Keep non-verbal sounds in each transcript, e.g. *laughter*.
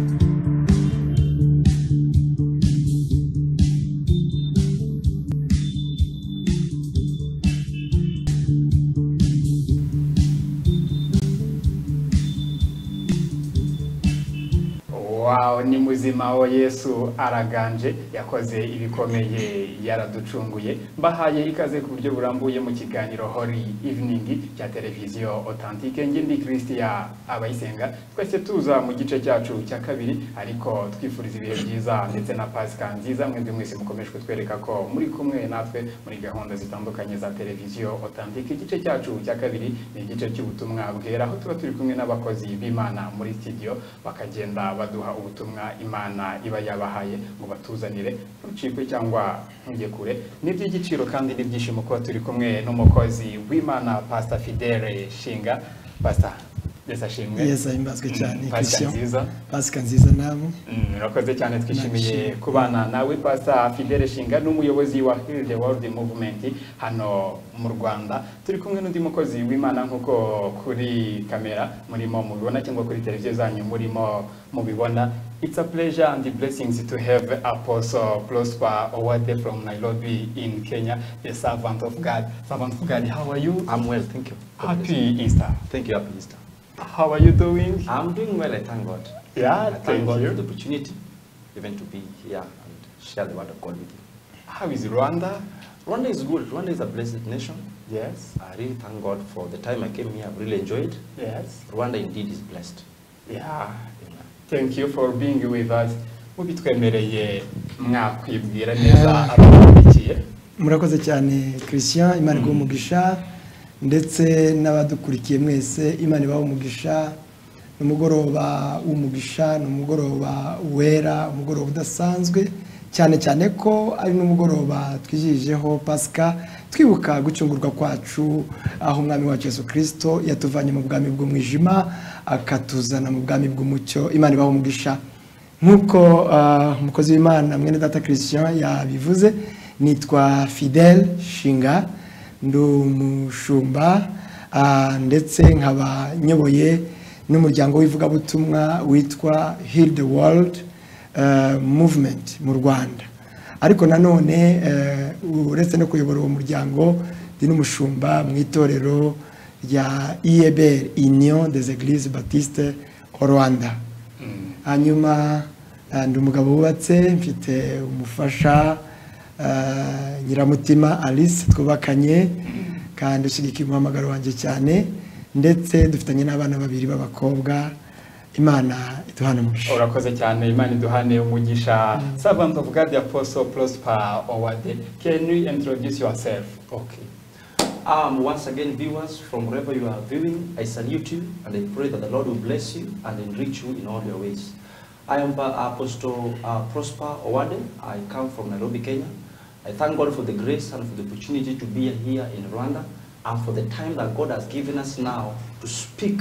thank you. Ni muzima wa Yesu araganje yakoze ibikomeye yaraducunguye mbahaye ikaze ku buryo burambuye mu kiganiro Holy Evening cya televiziyo Authentique. Nge ndi Christian abayisenga twese tuza mu gice cyacu cya kabiri ariko twifuriza ibihe byiza ndetse na Pasika nziza mwebwe mwese mukomeje kutwereka ko muri kumwe natwe muri gahunda zitandukanye za televiziyo Authentique. Igice cyacu cya kabiri ni igice cy'ubutumwa bwera aho tuba turi kumwe n'abakozi b'Imana muri studio bakagenda baduha ubutumwa Imana iba yabahaye ngo batuzanire ntucikwe cyangwa ntujye kure. Ni iby'igiciro kandi n'ibyishimo kuba turi kumwe n'umukozi w'Imana Pastor Fidele Shinga. Yesu ashimwe Yesu ahimbazwe cyane Pasika nziza. Pasika nziza namwe Mm, Urakoze cyane twishimiye kubana. Nawe Pastor Fidele Shinga n'umuyobozi wa Heal the World Movement hano mu Rwanda. Turi kumwe n'undi mukozi w'Imana nk'uko kuri kamera murimo mubibona cyangwa kuri televiziyo zanyu murimo mubibona. It's a pleasure and blessings to have Apostle Prosper Owade from Nairobi in Kenya, the servant of God. Servant of God, how are you? I'm well, thank you. You. Happy Easter. Thank you, Happy Easter. How are you doing? I'm doing well, I thank God. Yeah, I thank, thank God you. for the opportunity even to be here and share the word of God with you. How is Rwanda? Rwanda is good. Rwanda is a blessed nation. Yes. I really thank God for the time I came here. I've really enjoyed. Yes. Rwanda indeed is blessed. Yeah. Thank you for being with us. Mubitwemereye mwakwibwira neza abakurikiye. murakoze cyane Christian Imana iguha umugisha ndetse n'abadukurikiye mwese Imana ibaha umugisha ni umugoroba w'umugisha ni umugoroba wera umugoroba udasanzwe cyane cyane ko ari n'umugoroba twijijeho pasika twibuka gucungurwa kwacu aho umwami wacu Yesu kirisito yatuvanye mu bwami bw'umwijima akatuzana mu bwami bw'umucyo. Imana ibaha umugisha. Nk'uko ah, umukozi w'imana mwene data christian yabivuze nitwa fidel shinga ndi umushumba ah, ndetse nkaba nyoboye n'umuryango w'ivugabutumwa witwa heal the world ah, movement mu rwanda. Ariko nanone eh, uretse no kuyobora uwo muryango ndi n'umushumba mu itorero rya iebr union des au rwanda. Hanyuma eh, ndi umugabo wubatse mfite umufasha eh, nyiramutima alice twubakanye kandi ushyigikiye umuhamagaro wanjye cyane ndetse dufitanye n'abana babiri b'abakobwa imana iduhane umugisha Urakoze cyane Imana iduhane umugisha. Servant of God, the Apostle Prosper Owade. Can you introduce yourself? Okay. Um, once again, viewers, from wherever you are viewing, I salute you and I pray that the Lord will bless you and enrich you in all your ways. I am uh, Apostle uh, Prosper Owade. I come from Nairobi, Kenya. I thank God for the grace and for the opportunity to be here in Rwanda and for the time that God has given us now to speak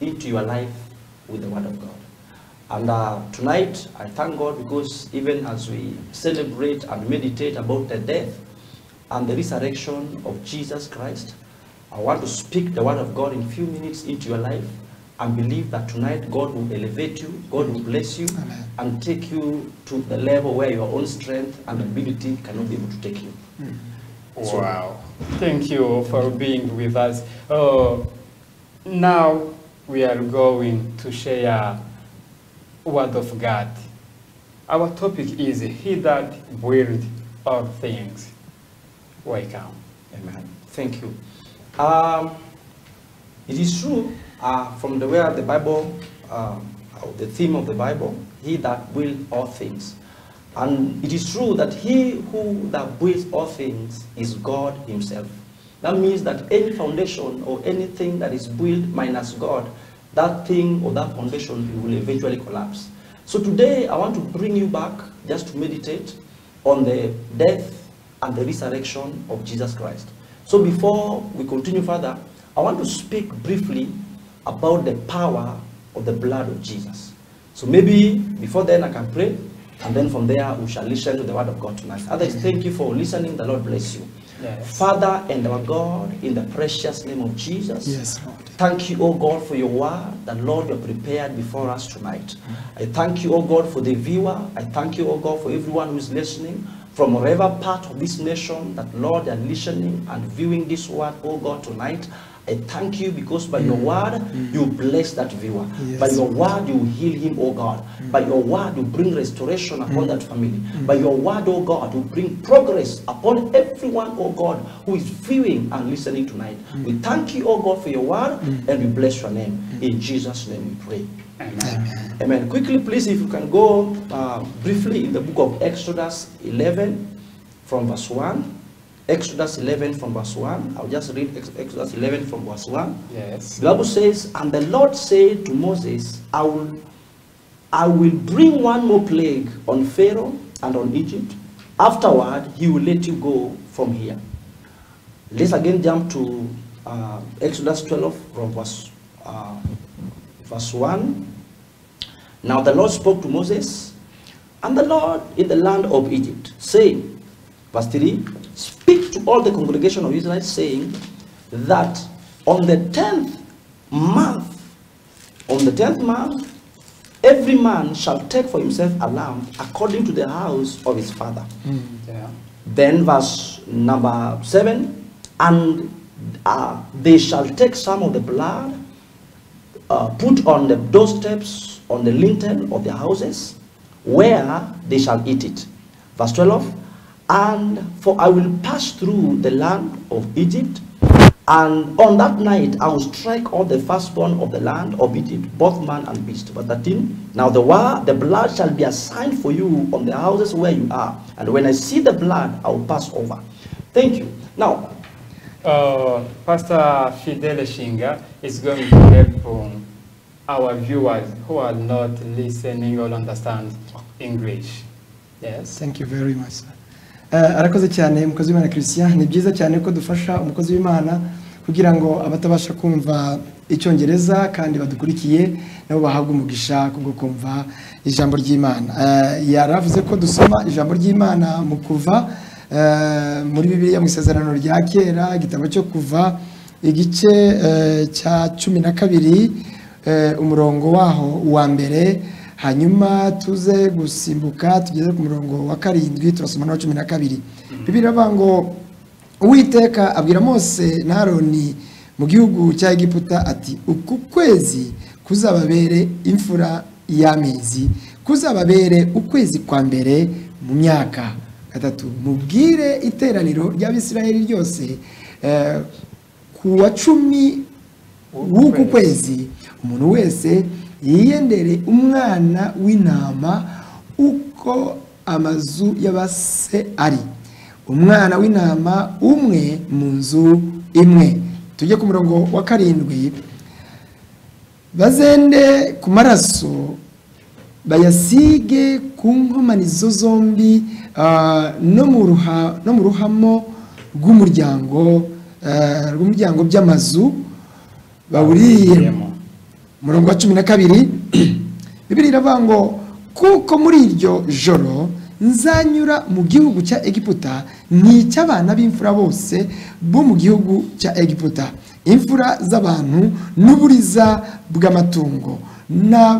into your life with the Word of God. And uh, tonight, I thank God because even as we celebrate and meditate about the death and the resurrection of Jesus Christ, I want to speak the word of God in a few minutes into your life and believe that tonight God will elevate you, God will bless you, Amen. and take you to the level where your own strength and ability cannot be able to take you. So- Wow. Thank you for being with us. Uh, now we are going to share word of God. Our topic is He that built all things. Welcome. Amen. Thank you. Um, it is true uh, from the where the Bible, um, uh, the theme of the Bible, he that builds all things. And it is true that he who that builds all things is God himself. That means that any foundation or anything that is built minus God, that thing or that foundation will eventually collapse. So today I want to bring you back just to meditate on the death and the resurrection of Jesus Christ. So before we continue further, I want to speak briefly about the power of the blood of Jesus. So maybe before then I can pray, and then from there we shall listen to the word of God tonight. Others, thank you for listening. The Lord bless you. Yes. Father and our God, in the precious name of Jesus, Yes, Lord. Thank you, O God, for your word that, Lord, you have prepared before us tonight. I thank you, O God, for the viewer. I thank you, O God, for everyone who is listening from wherever part of this nation that, Lord, they are listening and viewing this word, O God, tonight. I thank you because by your mm. word you bless that viewer. Yes. By your word you heal him, O God. Mm. By your word you bring restoration upon mm. that family. By your word, O God, you bring progress upon everyone, O God, who is viewing and listening tonight. We thank you, O God, for your word and we bless your name. In Jesus' name we pray. Amen. Amen. Quickly, please, if you can go uh, briefly in the book of Exodus 11 from verse 1. Exodus 11 from verse 1. I'll just read Exodus 11 from verse 1. Yes. The Bible says, And the Lord said to Moses, I will, I will bring one more plague on Pharaoh and on Egypt. Afterward, he will let you go from here. Let's again jump to uh, Exodus 12 from verse, uh, verse 1. Now the Lord spoke to Moses and the Lord in the land of Egypt, saying, verse 3 Speak to all the congregation of Israel, saying that on the tenth month, on the tenth month, every man shall take for himself a lamb according to the house of his father. Yeah. Then verse number 7 and uh, they shall take some of the blood, uh, put on the doorsteps, on the lintel of their houses, where they shall eat it. Verse 12 And for I will pass through the land of Egypt, and on that night I will strike all the firstborn of the land of Egypt, both man and beast. Verse 13 Now the, war, the blood shall be a sign for you on the houses where you are, and when I see the blood, I will pass over. Thank you. Now, Uh, Pastor Fidel Shinga is going to help um, our viewers who are not listening or understand English. Yes. Thank you very much. sir. Eh, arakoze cyane umukozi w'Imana Christian. Ni byiza cyane ko dufasha umukozi w'Imana kugira ngo abatabasha kumva icyongereza kandi badukurikiye nabo bahabwe umugisha kubwo kumva ijambo ry'Imana. Eh, yaravuze ko dusoma ijambo ry'Imana mu kuva eh, muri Bibiliya mu isezerano rya kera igitabo cyo kuva igice cya cumi na kabiri umurongo waho wa mbere hanyuma tuze gusimbuka tugeze ku murongo wa karindwi turasoma n'uwa cumi na kabiri. Bibiri avuga ngo uwiteka abwira mose na aroni mu gihugu cya egiputa ati uku kwezi kuzababere imfura y'amezi kuzababere ukwezi kwa mbere mu myaka gatatu. Mubwire iteraniro ry'abisirayeli ryose eh, ku wa cumi w'uku kwezi umuntu wese yiyendere umwana w'intama uko amazu y'abase ari. Umwana w'intama umwe mu nzu imwe. Tujye ku murongo wa karindwi. Bazende ku maraso bayasige ku nkomanizo zombi ah, no mu ruhamo rw'umuryango ah, rw'umuryango by'amazu bawuriyemo. Umurongo wa cumi na kabiri *clears throat* bibiri iravuga ngo kuko muri iryo joro nzanyura mu gihugu cya egiputa ni icy'abana b'imfura bose bo mu gihugu cya egiputa. Imfura z'abantu n'uburiza bw'amatungo na-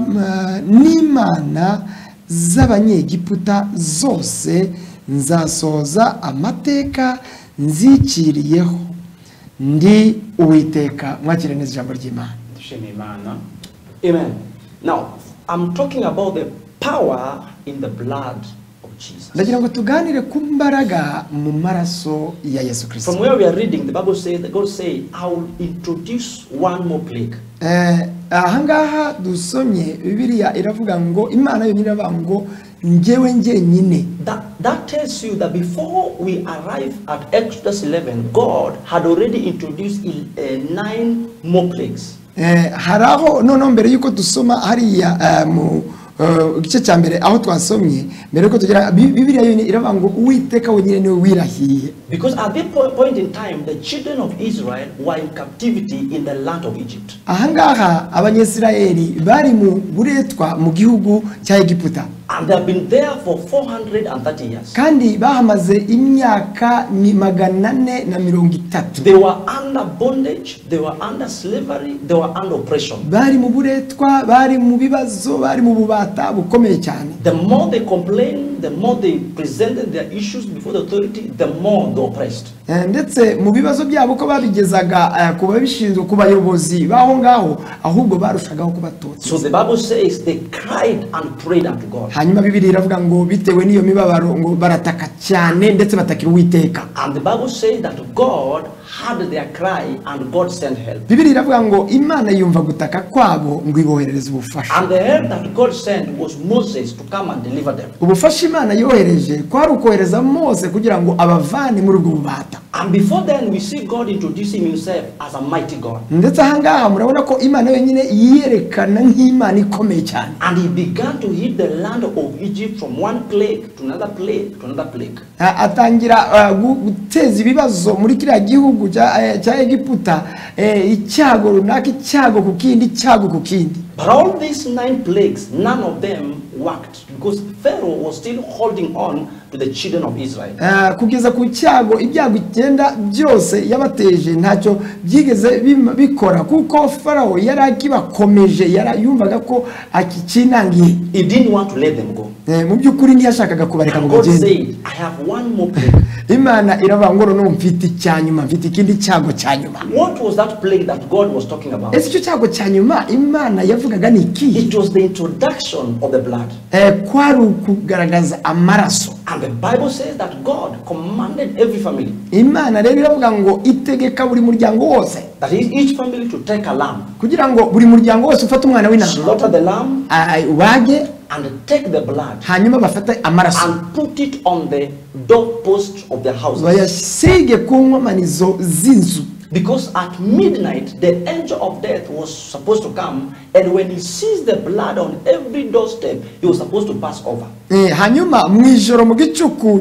n'imana z'abanyegiputa zose nzasohoza amateka nzikiriyeho ndi uwiteka mwakire neza ijambo ry'imana. Dushima imana. Amen. Now, I'm talking about the power in the blood of Jesus. ndagira ngo tuganire ku mbaraga mu maraso ya yesu From kirisito where we are reading, the Bible says that God say, I will introduce one more plague. Eh, ahangaha dusomye bibiliya iravuga ngo imana yonyine iravuga ngo njyewe njyenyine That, that tells you that before we arrive at Exodus 11, God had already introduced uh, nine more plagues. Eh, hari aho noneho mbere y'uko dusoma hariya eh, mu eh, gice cya mbere aho twasomye mbere y'uko tugera Bi- bibiliya yonyine iravuga ngo uwiteka wenyine ni we wirahiye Because at that po- point in time, the children of Israel were in captivity in the land of Egypt. ahangaha abanyesirayeli bari mu buretwa mu gihugu cya egiputa And they have been there for 430 years. kandi bahamaze imyaka magana ane na mirongo itatu They were under bondage, they were under slavery, they were under oppression. bari mu buretwa bari mu bibazo bari mu bubata bukomeye cyane The more they complained, the more they presented their issues before the authority, the more they oppressed. Eh, ndetse mu bibazo byabo ko babigezaga eh, ku babishinzwe ku bayobozi b'aho ngaho ahubwo barushagaho kubatotsa So the Bible says they cried and prayed unto God. Hanyuma iravuga ngo bitewe n'iyo mibabaro ngo barataka cyane ndetse batakira uwiteka. And the Bible says that God heard their cry and God sent help. bibiri iravuga ngo imana yumva gutaka kwabo ngo iboherereze ubufasha And the help that God sent was Moses to come and deliver them. ubufasha imana yohereje kwari ukohereza mose kugira ngo abavane muri ubwo bubata And before then, we see God introducing himself as a mighty God. ndetse ahangaha murabona ko imana yonyine yiyerekana nk'imana ikomeye cyane And he began to hit the land of Egypt from one plague to another plague to another plague. Atangira uh, gu- guteza ibibazo muri kiriya gihugu cya eh, cya egiputa eh, icyago runaka icyago ku kindi icyago ku kindi But all these nine plagues, none of them worked because Pharaoh was still holding on to the children of Israel. Uh, kugeza ku cyago ibyago icyenda byose yabateje ntacyo byigeze bikora kuko farawo yari akibakomeje yumvaga ko akikinangiye He didn't want to let them go. Eh, mu by'ukuri ntiyashakaga kubareka ngo God bagende said, I have one more plague. Imana iravuga ngo noneho mfite icyanyuma mfite ikindi cyago cyanyuma. What was that plague that God was talking about? ese icyo cyago cyanyuma imana yavugaga ni iki? It was the introduction of the blood. Eh, kwari ukugaragaza amaraso. And the Bible says that God commanded every family, imana rero iravuga ngo itegeka buri muryango wose. That is, each family to take a lamb, kugira ngo buri muryango wose ufate umwana w'intama slaughter the lamb, ah, ubage and take the blood hanyuma bafate amaraso. and put it on the doorpost of the house bayasige ku nkomanizo z'inzu. Because at midnight, the angel of death was supposed to come, when he sees the blood on every doorstep, he was supposed to pass over. Eh, hanyuma mu ijoro mu gicuku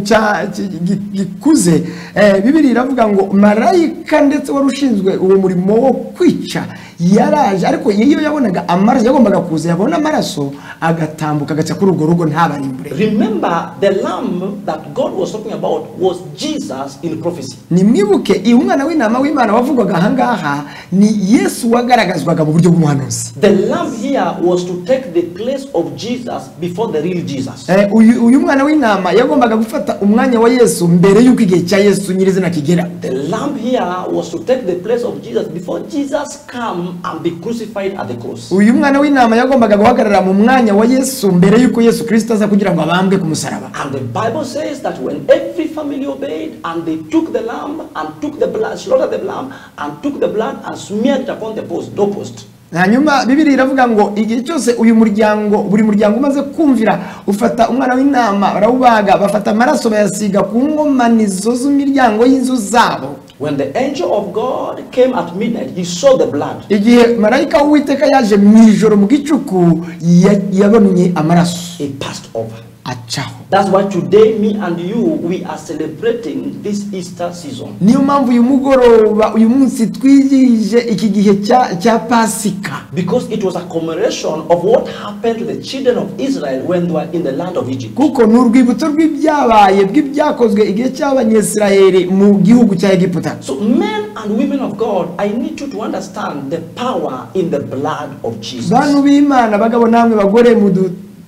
gikuze eh, bibiri iravuga ngo marayika ndetse wari ushinzwe uwo murimo wo kwica yaraje ariko iyo yabonaga amaraso yagombaga kuza yabona amaraso agatambuka agaca kuri urwo rugo ntabarimbure Remember, the lamb that God was talking about was Jesus in prophecy. nimwibuke iyi umwana w'intama w'imana wavugwaga ahangaha ni yesu wagaragazwaga mu buryo bw'umuhanuzi The lamb here was to take the place of Jesus before the real Jesus. Eh, uyu mwana w'intama yagombaga gufata umwanya wa yesu mbere y'uko igihe cya yesu nyirizina kigera The lamb here was to take the place of Jesus before Jesus come and be crucified at the cross. uyu mwana w'intama yagombaga guhagarara mu mwanya wa yesu mbere y'uko yesu Kristo aza kugira ngo abambwe ku musaraba And the Bible says that when every family obeyed and they took the lamb and took the blood, slaughtered the lamb and took the blood and smeared it upon the post, doorpost. Hanyuma bibiri iravuga ngo igihe cyose uyu muryango buri muryango umaze kumvira ufata umwana w'intama barawubaga bafata amaraso bayasiga ku nkomanizo z'imiryango y'inzu zabo When the angel of God came at midnight, he saw the blood. igihe marayika w'uwiteka yaje mu ijoro mu gicuku ya- yabonye amaraso He passed over. Acaho That's why today, me and you, we are celebrating this Easter season. niyo mpamvu uyu mugoroba uyu munsi twigije iki gihe cya pasika Because it was a commemoration of what happened to the children of Israel when they were in the land of Egypt. kuko ni urwibutso rw'ibyabaye bw'ibyakozwe igihe cy'abanyesirayeli mu gihugu cya egiputa So, men and women of God, I need you to understand the power in the blood of Jesus. bantu b'imana bagabo namwe bagore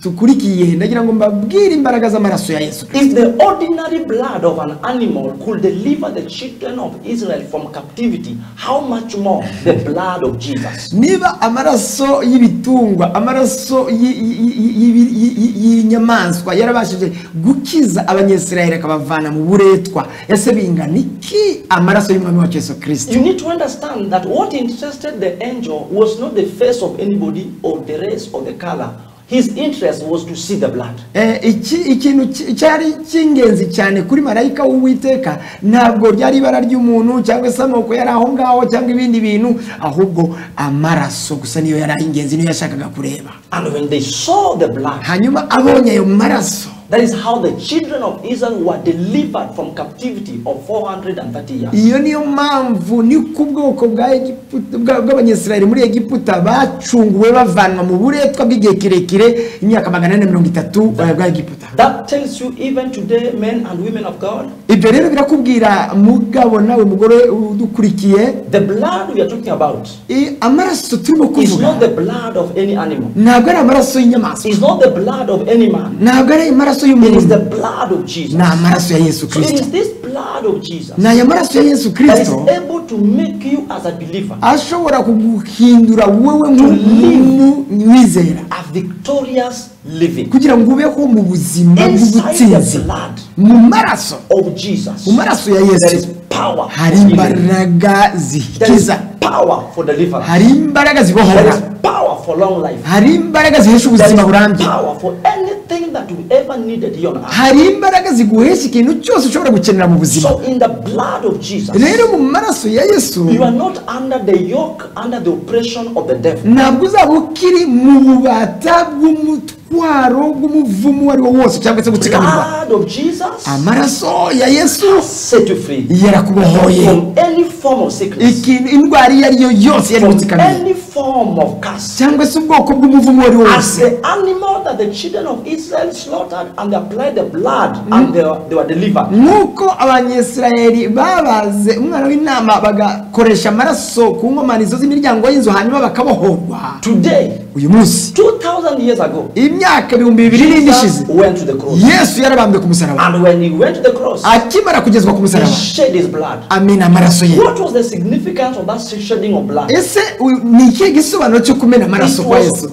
mudukurikiye ndagira ngo mbabwire imbaraga z'amaraso ya yesu If the ordinary blood of an animal could deliver the children of Israel from captivity, how much more the blood of Jesus? niba amaraso y'ibitungwa amaraso y'inyamaswa yarabashije gukiza abanyesirayeli akabavana mu buretwa ese bingana iki amaraso y'umwami wacu yesu kristo You need to understand that what interested the angel was not the face of anybody or the race or the color. His interest was to see the blood. Eh, iki ikintu ki- cyari cy'ingenzi cyane kuri marayika w'uwiteka ntabwo ryari ibara ry'umuntu cyangwa se amoko yari aho ngaho cyangwa ibindi bintu ahubwo amaraso gusa niyo yari ingenzi niyo yashakaga kureba And when they saw the blood, hanyuma abonye ayo maraso That is how the children of Israel were delivered from captivity of 430 years. iyo niyo mpamvu ni ku bwoko bwa Egiputa- bwa- bw'abanyisirayeli muri egiputa bacunguwe bavanwa mu buretwa bw'igihe kirekire imyaka magana ane mirongo itatu bwa egiputa That tells you even today, men and women of God, ibyo rero birakubwira mugabo nawe mugore udukurikiye the blood we are talking about i- amaraso turimo is not the blood of any animal. ntabwo ari amaraso y'inyamaswa It's not the blood of any man. ntabwo ari amaraso Is y'umuntu ni amaraso ya yesu kirisito ni aya maraso ya yesu kirisito ashobora kuguhindura wowe nk'umuntu wizera. kugira ngo ubeho mu buzima bw'ubutsinzi. mu maraso. mu maraso ya yesu. Power. hari imbaraga zikiza power for deliverance. hari imbaraga zibohora power for long life. hari imbaraga zihesha ubuzima burambye power for anything that we ever needed here on earth. hari imbaraga ziguhesha ikintu cyose ushobora gukenera mu buzima So in the blood of Jesus, rero mu maraso ya yesu you are not under the yoke, under the oppression of the devil. ntabwo uzaba ukiri mu bubata bw'umutwaro bw'umuvumo uwo ari wo wose cyangwa se gutsikamirwa Blood of Jesus amaraso ya yesu set you free. yarakubohoye. From any form of sickness, ikintu indwara iyo ari yo yose yari from gutsikamira any form of curse. cyangwa se ubwoko bw'umuvumo uwo ari wo As wose the animal that the children of Israel slaughtered and they applied the blood and they were, they were delivered. nk'uko abanyesirayeli babaze umwana w'intama bagakoresha amaraso ku nkomanizo z'imiryango y'inzu hanyuma bakabohorwa. Today, uyu munsi. 2,000 years ago, imyaka ibihumbi bibiri n'indi ishize yesu yarabambwe ku musaraba. Akimara kugezwa ku musaraba. amena amaraso ye. Ese ni ikihe gisobanuro cyo kumena amaraso kwa yesu?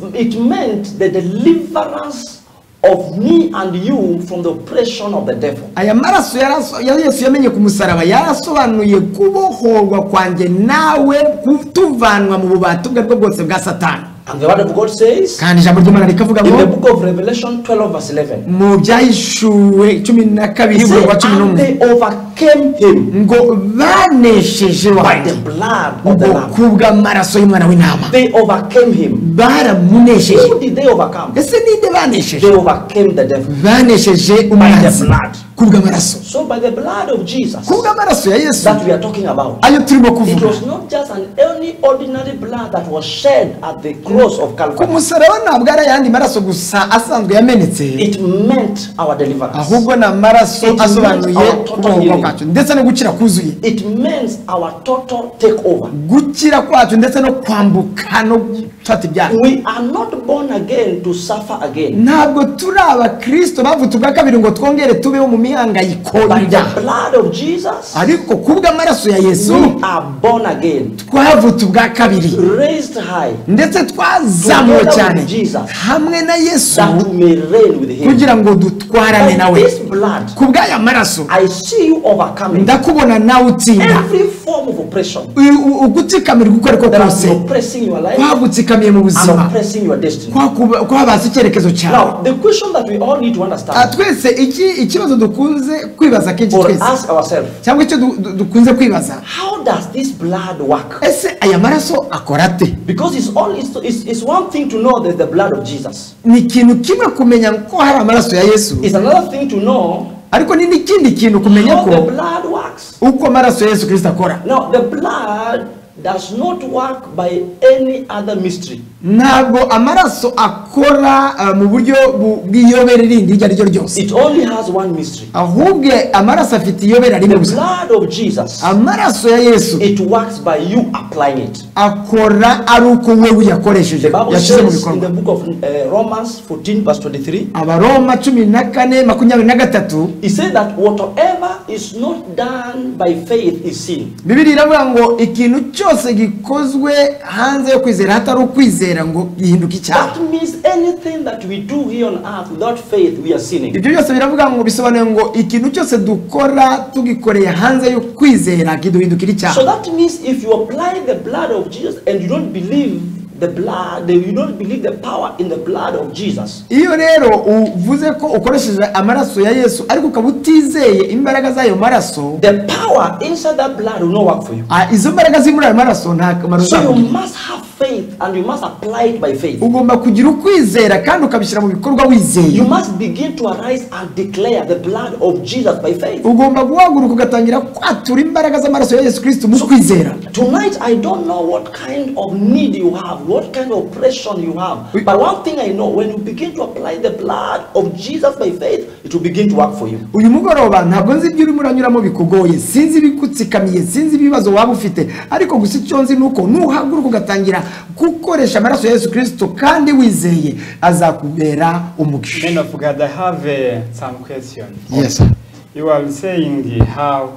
of me and you from the oppression of the devil. aya maraso yesu yamenye ku musaraba yarasobanuye kubohorwa kwanjye nawe kutuvanwa mu bubata ubwo bwose bwa satani. And the word of God says kandi ijambo ry'imana rikavuga in the book of Revelation 12, verse 11, mu byahishuwe cumi na kabiri it umurongo wa says, cumi and n'umwe they overcame him ngo banesheje by the blood of the Lamb. kubw'amaraso y'umwana w'intama They overcame him. baramunesheje Who did they overcome? ese ninde banesheje They overcame the devil. banesheje umwanzi blood. Kubw'amaraso So by the blood of Jesus kubw'amaraso ya yesu that we are talking about, ayo turimo it kuvuga was not just an any ordinary blood that was shed at the cross of ku Calvary. musaraba ntabwo ari ayandi maraso gusa asanzwe yamenetse It meant our deliverance. ahubwo ni amaraso It asobanuye meant our total kubohorwa healing. kwacu ndetse no gukira kuzuye It means our total takeover. Gukira kwacu ndetse no kwambuka no gufata ibyaha We are not born again to suffer again. ntabwo turi abakristo bavutse ubwa kabiri ngo twongere tubeho mu mihangayiko ariko kubw'amaraso ya yesu we are born again, twavutse ubwa kabiri. Raised high, ndetse twazamuwe cyane. hamwe na yesu kugira ngo dutwarane nawe. ku bw'aya maraso ndakubona nawe utsinda. every kwatsikamirwa uko ariko kose. kwagutsikamiye mu buzima. Kwa kubaza icyerekezo cyawe. Ah, twese ikibazo dukunze kwibaza kenshi twese. cyangwa icyo dukunze kwibaza. Ese aya maraso akora ate? Ni ikintu kimwe kumenya ko hari amaraso ya yesu. Ariko ni n'ikindi kintu kumenya ko uko amaraso ya yesu kirisita akora. Does not work by any other mystery. Ntabwo amaraso akora ah, mu buryo bu- bw'iyobera rindi iryo ari ryo ryose ahubwo amaraso afite iyobera rimwe gusa. amaraso ya yesu akora ari uko wowe uyakoresheje. Yashyize mu bikorwa. book of Romans 14, verse 23, abaroma cumi na kane makumyabiri na gatatu. bibiri iravuga ngo ikintu cyose gikozwe hanze yo kwizera hatari ukwizera. Ngo gihinduka icyaha. Ibyo byose biravuga ngo bisobanuye ngo ikintu cyose dukora tugikoreye hanze yo kwizera kiduhindukira icyaha. The blood and you don't believe the power in the blood of Jesus, iyo rero uvuze ko ukoresheje amaraso ya yesu ariko ukaba utizeye imbaraga z'ayo maraso the power inside that blood will not work for you. ah, izo mbaraga ziri muri ayo maraso nta kamaro So you must have faith and you must apply it by faith. ugomba kugira ukwizera kandi ukabishyira mu bikorwa wizeye You must begin to arise and declare the blood of Jesus by faith. ugomba guhaguruka ugatangira kwatura imbaraga z'amaraso ya yesu kirisito mu kwizera Tonight, I don't know what kind of need you have, what kind of oppression you have. We, But one thing I know, when you begin to apply the blood of Jesus by faith, it will begin to work for you. uyu mugoroba ntabwo nzi ibyo urimo uranyuramo bikugoye sinzi ibigutsikamiye sinzi ibibazo waba ufite ariko gusa icyo nzi ni uko nuhaguruka ugatangira gukoresha amaraso ya yesu kristo kandi wizeye azakubera umugisha Men of God, I have uh, some questions. Yes, sir. You are saying how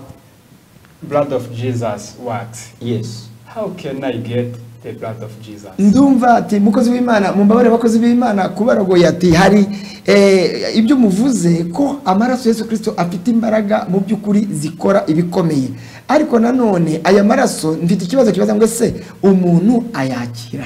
blood of Jesus works. Yes. How can I get ndumva ati mukozi w'imana mumbabarire abakozi b'imana kubaragoye ati hari eh, ibyo muvuze ko amaraso yesu kirisito afite imbaraga mu by'ukuri zikora ibikomeye. Ariko nanone aya maraso mfite ikibazo kibaza ngo ese umuntu ayakira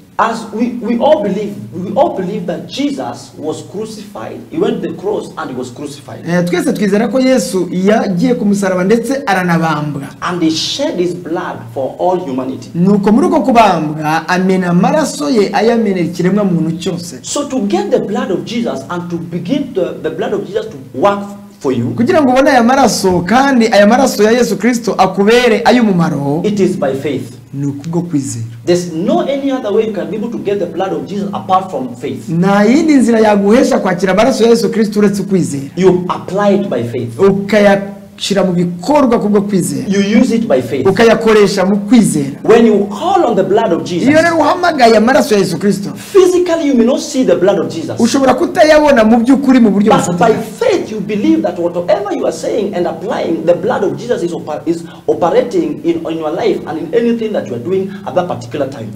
as we, we all believe, we all believe that Jesus was crucified. He went to the cross and he was crucified. Eh, twese twizera ko yesu yagiye ku musaraba ndetse aranabambwa And he shed his blood for all humanity. nuko muri uko kubambwa amena amaraso ye ayamenera ikiremwa muntu cyose So to get the blood of Jesus and to begin the, the blood of Jesus to work for you, kugira ngo ubone aya maraso kandi aya maraso ya yesu Kristo akubere ay'umumaro it is by faith. ni ukubwo kwizera There's no any other way you can be able to get the blood of Jesus apart from faith. nta yindi nzira yaguhesha kwakira amaraso ya yesu Kristo uretse ukwizera You apply it by faith. Ukayashyira mu bikorwa kubwo kwizera. Ukayakoresha mu kwizera. Iyo rero uhamagaye amaraso ya yesu kirisito ushobora kutayabona mu by'ukuri mu buryo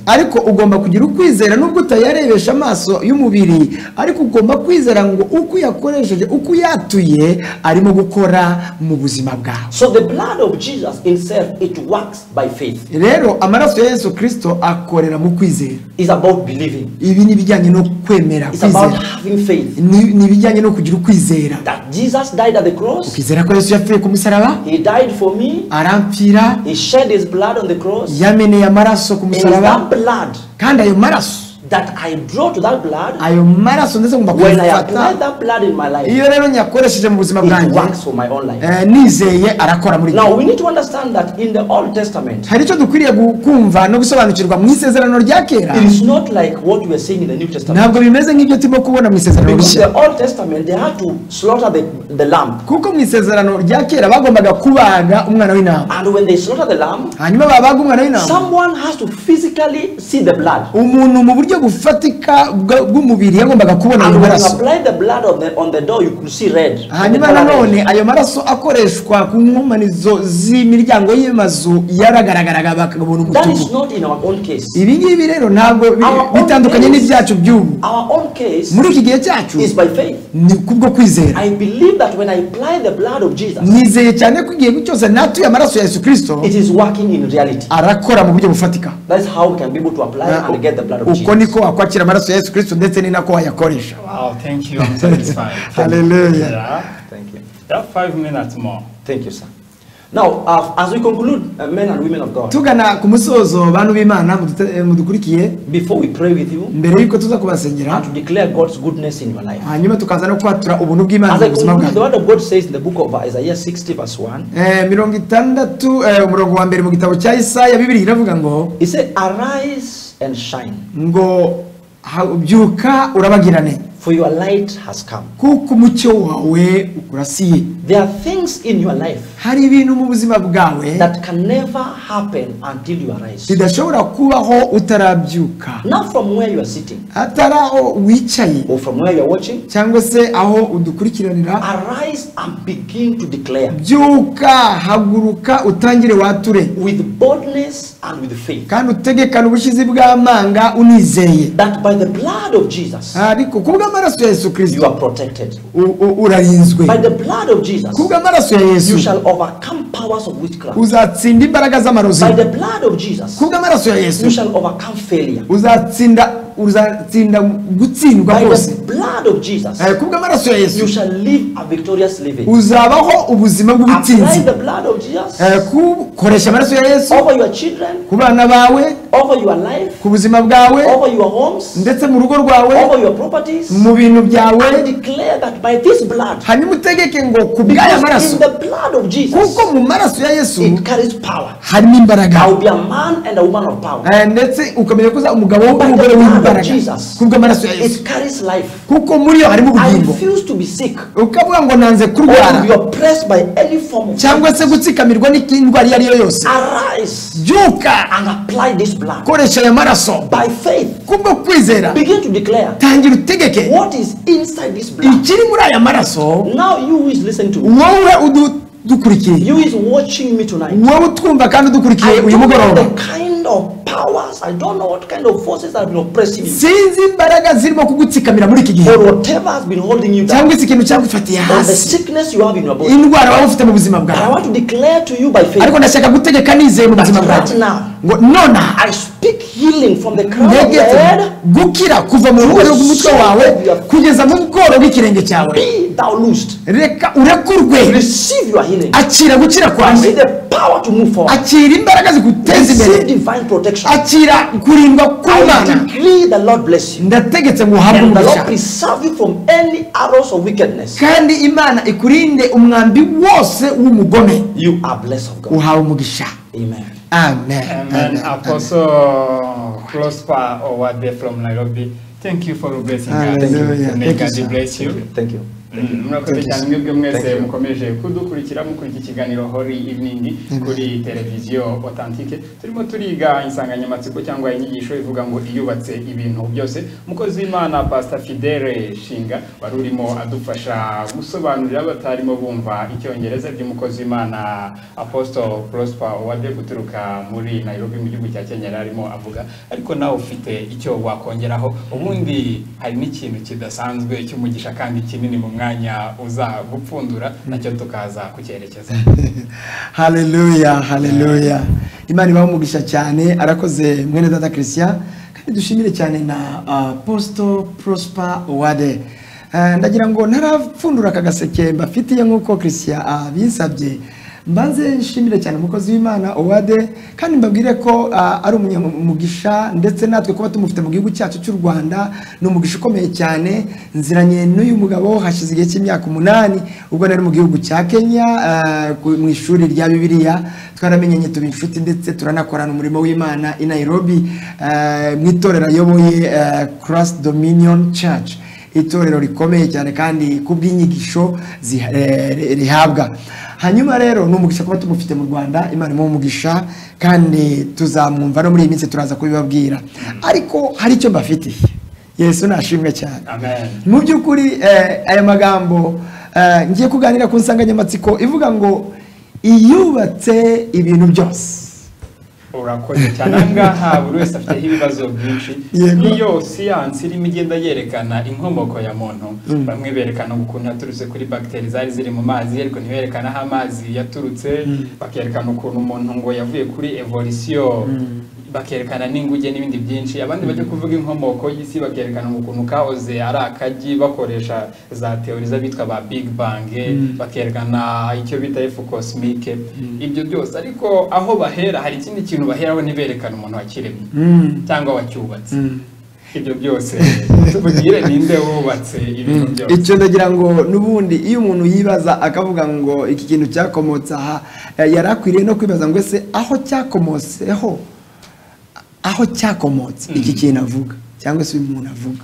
ariko ugomba kugira ukwizera nubwo utayarebesha amaso y'umubiri. Ariko ugomba kwizera ngo uko uyakoresheje uko uyatuye arimo gukora mu buzima bwawe So the blood of Jesus itself, it works by faith. rero amaraso ya yesu kristo akorera mu kwizera about believing. ibi ni ibijyanye no kwemera It's about kwizera having faith. ni ni ibijyanye no kugira ukwizera That Jesus died at the cross. ukizera ko yesu yapfuye ku musaraba He died for me. arampfira He shed his blood on the cross. yameneye amaraso ku musaraba that blood kandi ayo maraso that I draw to that blood. ayo maraso ndetse ngomba When I kuyafata apply that blood in my life, iyo rero nyakoresheje mu buzima it bwanjye works for my own life. eh, nizeye arakora muri Now we need to understand that in the Old Testament, hari icyo dukwiriye kumva no gusobanukirwa mu isezerano rya kera it is not like what we are seeing in the New Testament. ntabwo bimeze nk'ibyo turimo kubona mu isezerano rishya the Old Testament, they had to slaughter the, the lamb. kuko mu isezerano rya kera bagombaga kubaga umwana w'intama And when they slaughter the lamb, hanyuma babaga umwana w'intama someone has to physically see the blood. umuntu mu buryo bufatika bw'umubiri yagombaga kubona ayo maraso hanyuma nanone ayo maraso akoreshwa ku nkomanizo z'imiryango y'amazu yaragaragaraga bakabona umutuku ibi ngibi rero ntabwo bitandukanye n'ibyacu by'ubu. muri iki gihe cyacu ni kubwo kwizera. Nizeye cyane ko igihe cyose natuye amaraso ya yesu kirisito arakora mu buryo bufatika. Uko Jesus. Niko wakwakira amaraso ya yesu Kristo ndetse ni nako wayakoresha Wow, thank you. I'm satisfied. *laughs* Hallelujah. Yeah. Thank you. that have five minutes more. Thank you, sir. Now, uh, as we conclude, uh, men and women of God, tugana ku musozo bantu b'imana eh, mudukurikiye before we pray with you mbere y'uko tuza kubasengera to declare God's goodness in your life. hanyuma tukaza no kwatura ubuntu bw'imana mu buzima conclude, the word of God says in the book of Isaiah 60, verse 1, Eh, mirongo itandatu eh, umurongo wa mbere mu gitabo cya isaya bibiri iravuga ngo it Arise and shine, ngo byuka urabagirane. For your light has come, kuko umucyo wawe ukurasiye. There are things in your life hari ibintu mu buzima bwawe that can never happen until you arise. bidashobora kubaho utarabyuka. Not from where you are sitting. Atari aho wicaye or from where you are watching. cyangwa se aho udukurikiranira. Arise and begin to declare. Byuka haguruka utangire wature. With boldness and with faith. Kandi utegekane ubushizi bw'amanga unizeye. That by the blood of Jesus ariko by the blood of Jesus, you shall overcome powers of kubw'amaraso By the blood of Jesus, you shall overcome failure. uzatsinda gutsindwa rwose eh, kubw'amaraso ya yesu. uzabaho ubuzima bw'ubutsinzi. Eh, koresha amaraso ya yesu. Ku bana bawe. Ku buzima bwawe. Ndetse mu rugo rwawe. Mu bintu byawe. Hanyuma utegeke ngo ku bw'aya maraso. kuko mu maraso ya yesu harimo imbaraga. Eh, ndetse ukamenya ko umugabo w'umugore w'imbuga kubw'imbaraga kubw'amaraso ya yesu kuko muri yo harimo ubugingo ukavuga ngo nanze kurwara. Cyangwa se gutsikamirwa n'indwara iyo ari yo yose byuka koresha aya maraso. Kubwo kwizera. Tangira utegeke. Ikiri muri aya maraso. Wowe udukurikiye wowe utwumva kandi udukurikiye uyu mugoroba powers, I don't know what kind of forces have been oppressing you. Sinzi imbaraga zirimo kugutsikamira muri iki gihe. Or whatever has been holding you down. Cyangwa se ikintu cyagufatiye or the sickness you have in your body. indwara waba ufite mu buzima But I want to declare to you by ariko faith ndashaka gutegeka nizeye mu buzima bwawe. right now ngo nonaha I speak healing from the crown of the head. gukira kuva mu rugero rw'umutwe wawe kugeza mu bworo bw'ikirenge cyawe. Be thou loosed. reka urekurwe. Receive your healing. akira gukira kwawe power to move forward. akira imbaraga ziguteza Receive divine protection. akira kurindwa I k'umwana decree the Lord bless you. ndategetse ngo uhabwe And the umugisha Lord preserve you from any arrows of wickedness. kandi imana ikurinde umwambi wose w'umugome You are blessed of God. uhawe umugisha Amen. amen Amen. Apostle Prosper Owade from Nairobi. Thank you for blessing us. Thank you, God sir. bless you. Thank you. Murakoze cyane mwebwe mwese mukomeje kudukurikira mukurikira ikiganiro hori evening kuri televiziyo authentique. Turimo turiga insanganyamatsiko cyangwa inyigisho ivuga ngo iyubatse ibintu byose. Umukozi w'imana pastor fidele shinga wari urimo adufasha gusobanurira abatarimo bumva icyongereza by'umukozi w'imana apostle prosper owade guturuka muri nairobi mu gihugu cya kenya yari arimo avuga. Ariko nawe ufite icyo wakongeraho. Ubundi hari n'ikintu kidasanzwe cy'umugisha kandi kinini mu mwanya uza gupfundura na cyo tukaza kucyerekeza. *laughs* Haleluya haleluya imana ibaho umugisha cyane arakoze mwene data christian. Kandi dushimire cyane na apostle prosper wade Eh, ndagira ngo ntarapfundura aka gaseke mbafitiye nk'uko christian abinsabye mbanze nshimire cyane umukozi w'imana owade kandi mbabwire ko ari umunyamugisha ndetse natwe kuba tumufite mu gihugu cyacu cy'u rwanda ni umugisha ukomeye cyane. Nziranye n'uyu mugabo hashize igihe cy'imyaka umunani ubwo nari mu gihugu cya kenya mu ishuri rya bibiliya. Twaramenyanye tuba inshuti ndetse turanakorana umurimo w'imana i nairobi mu itorero ayoboye cross dominion church. Itorero rikomeye cyane kandi ku bw'inyigisho eh, rihabwa. Hanyuma rero ni umugisha kuba tumufite mu rwanda imana imuha umugisha kandi tuzamwumva no muri iyi minsi turaza kubibabwira. Ariko hari icyo mbafitiye yesu nashimwe cyane. Amen. Mu by'ukuri eh, aya magambo eh, ngiye kuganira ku nsanganyamatsiko ivuga ngo iyubatse ibintu byose. Urakoze cyane aha ngaha buri wese afiteho ibibazo byinshi. Niyo siyansi irimo igenda yerekana inkomoko ya muntu bamwe berekana ukuntu yaturutse kuri bagiteri zari ziri mu mazi ariko ntiberekana aho amazi yaturutse. Bakerekana ukuntu umuntu ngo yavuye kuri evolisiyo bakerekana n'inguge n'ibindi byinshi. Abandi bajya kuvuga inkomoko y'isi bakerekana ukuntu kahoze ari akagi bakoresha za teori z'abitwa ba big bang bakerekana icyo bita efu cosmique ibyo byose ariko aho bahera hari ikindi kintu baheraho ntiberekana umuntu wakiremye cyangwa wacyubatse. Ibyo byose tubwire ninde wubatse ibintu byose. Icyo ndagira ngo n'ubundi iyo umuntu yibaza akavuga ngo iki kintu cyakomotse aha eh, yari akwiriye no kwibaza ngo ese aho cyakomotseho aho cyakomotse iki kintu avuga. Cyangwa se uyu muntu avuga.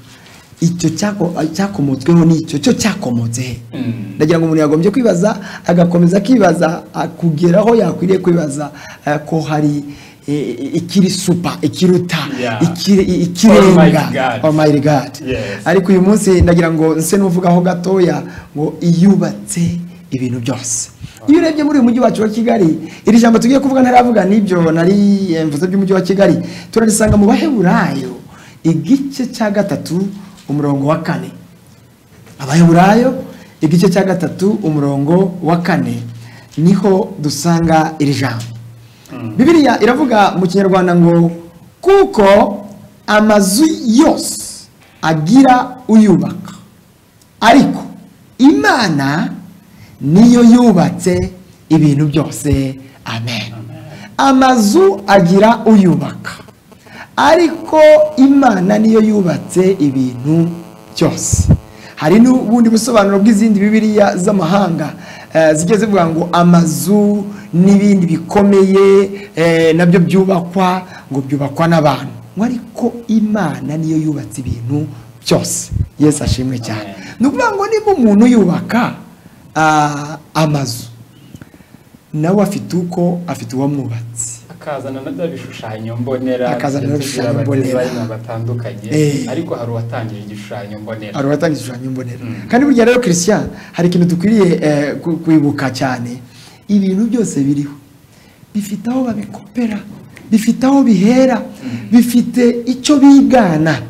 Icyo cyako- cyakomotsweho n'icyo. Cyo cyakomotse. He Mm. ndagira ngo umuntu yagombye kwibaza agakomeza akibaza a- kugera aho yakwiriye kwibaza eh, ko hari eh, ikiri supa ikiruta Almighty ikirenga. God. Almighty God. Ariko uyu munsi ndagira ngo nse n'uvugaho gatoya ngo iyubatse ibintu byose. Iyo urebye muri uyu mujyi wacu wa kigali iri jambo tugiye kuvuga ntaravuga n'ibyo nari eh, mvuze by'umujyi wa kigali turarisanga mu baheburayo igice cya gatatu umurongo wa kane. Abaheburayo igice cya gatatu umurongo wa kane. Niho dusanga iri jambo. Bibiliya iravuga mu kinyarwanda ngo kuko amazu yose agira uyubaka ariko imana niyo yubatse ibintu byose. Amen. Amazu agira uyubaka ariko imana niyo yubatse ibintu byose. Hari n'ubundi busobanuro bw'izindi bibiliya z'amahanga eh, zigiye zivuga ngo amazu n'ibindi bikomeye eh, na byo byubakwa ngo byubakwa n'abantu. Ngo ariko imana niyo yubatse ibintu byose. Yesu ashimwe cyane. Ni ukuvuga ngo niba umuntu yubaka amazu. Nawe afite uko afite uwamwubatse. Akazana na bya bishushanyo mbonera Akazana na tujya bishushanyo tugira mbonera. batandukanye. Eh. ariko hari uwatangije igishushanyo mbonera. Hari uwatanga igishushanyo mbonera. Mm. kandi burya rero christian hari ikintu dukwiriye eh, kwibuka cyane. Ibintu byose biriho. Bifite aho babikopera bifite aho bihera bifite icyo bigana.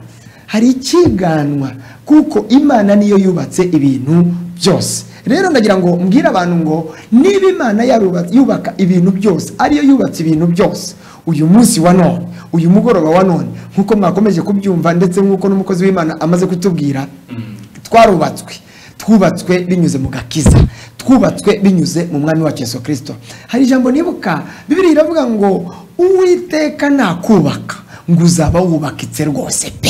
Hari ikiganwa kuko imana niyo yubatse ibintu byose. Rero ndagira ngo mbwire abantu ngo niba imana yubaka ibintu byose ariyo yubatse ibintu byose uyu munsi wa none uyu mugoroba wa none nk'uko mwakomeje kubyumva ndetse nk'uko n'umukozi w'imana amaze kutubwira twarubatswe twubatswe binyuze mu gakiza twubatswe binyuze mu mwami wacu yesu kirisito hari ijambo nibuka bibiri iravuga ngo uwiteka nakubaka ngo uzaba wubakitse rwose pe.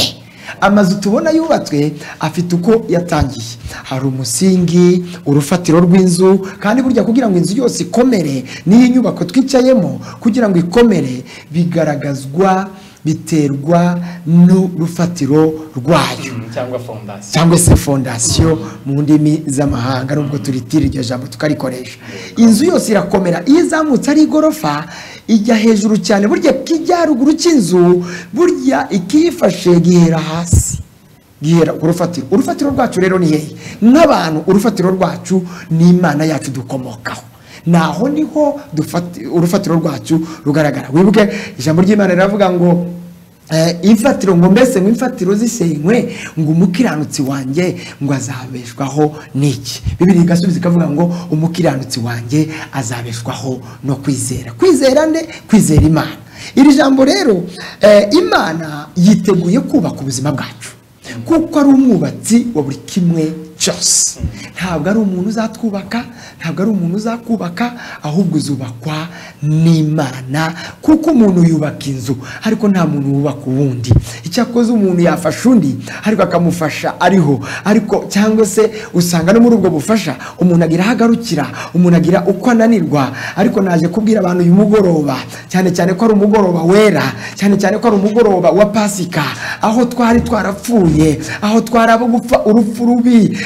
Amazu tubona yubatswe afite uko yatangiye. Hari umusingi urufatiro rw'inzu kandi burya kugira ngo inzu yose ikomere n'iyi nyubako twicayemo kugira ngo ikomere bigaragazwa biterwa n'urufatiro rwayo. Mm, cyangwa se fondasiyo mu ndimi z'amahanga nubwo turitira iryo jambo tukarikoresha. Inzu yose irakomera. Iyo izamutse ari igorofa ijya hejuru cyane burya kijyaruguru cy'inzu burya ikiyifashe gihera hasi. Gihera ku rufatiro. Urufatiro rwacu rero ni hehe? Nk'abantu urufatiro rwacu ni imana yacu dukomokaho. Naho ni ho urufatiro rwacu rugaragara. Wibuke ijambo ry'imana riravuga ngo imfatiro ngo mbese ngo imfatiro zisenywe ngo umukiranutsi wanjye ngo azabeshwaho n'iki? Bibiri igasubiza ikavuga ngo umukiranutsi wanjye azabeshwaho no kwizera. Kwizera nde? Kwizera imana. Iri jambo rero eh, imana yiteguye kubaka ubuzima bwacu. Kuko ari umwubatsi wa buri kimwe cyose ntabwo ari umuntu uzatwubaka ntabwo ari umuntu uzakubaka ahubwo uzubakwa n'imana. Kuko umuntu yubaka inzu ariko nta muntu wubaka uwundi. Icyakoze umuntu yafasha undi ariko akamufasha ariho. Ariko cyangwa se usanga no muri ubwo bufasha umuntu agira aho agarukira umuntu agira uko ananirwa. Ariko naje kubwira abantu uyu mugoroba cyane cyane ko ari umugoroba wera cyane cyane ko ari umugoroba wa pasika. Aho twari twarapfuye aho twari gupfa urupfu rubi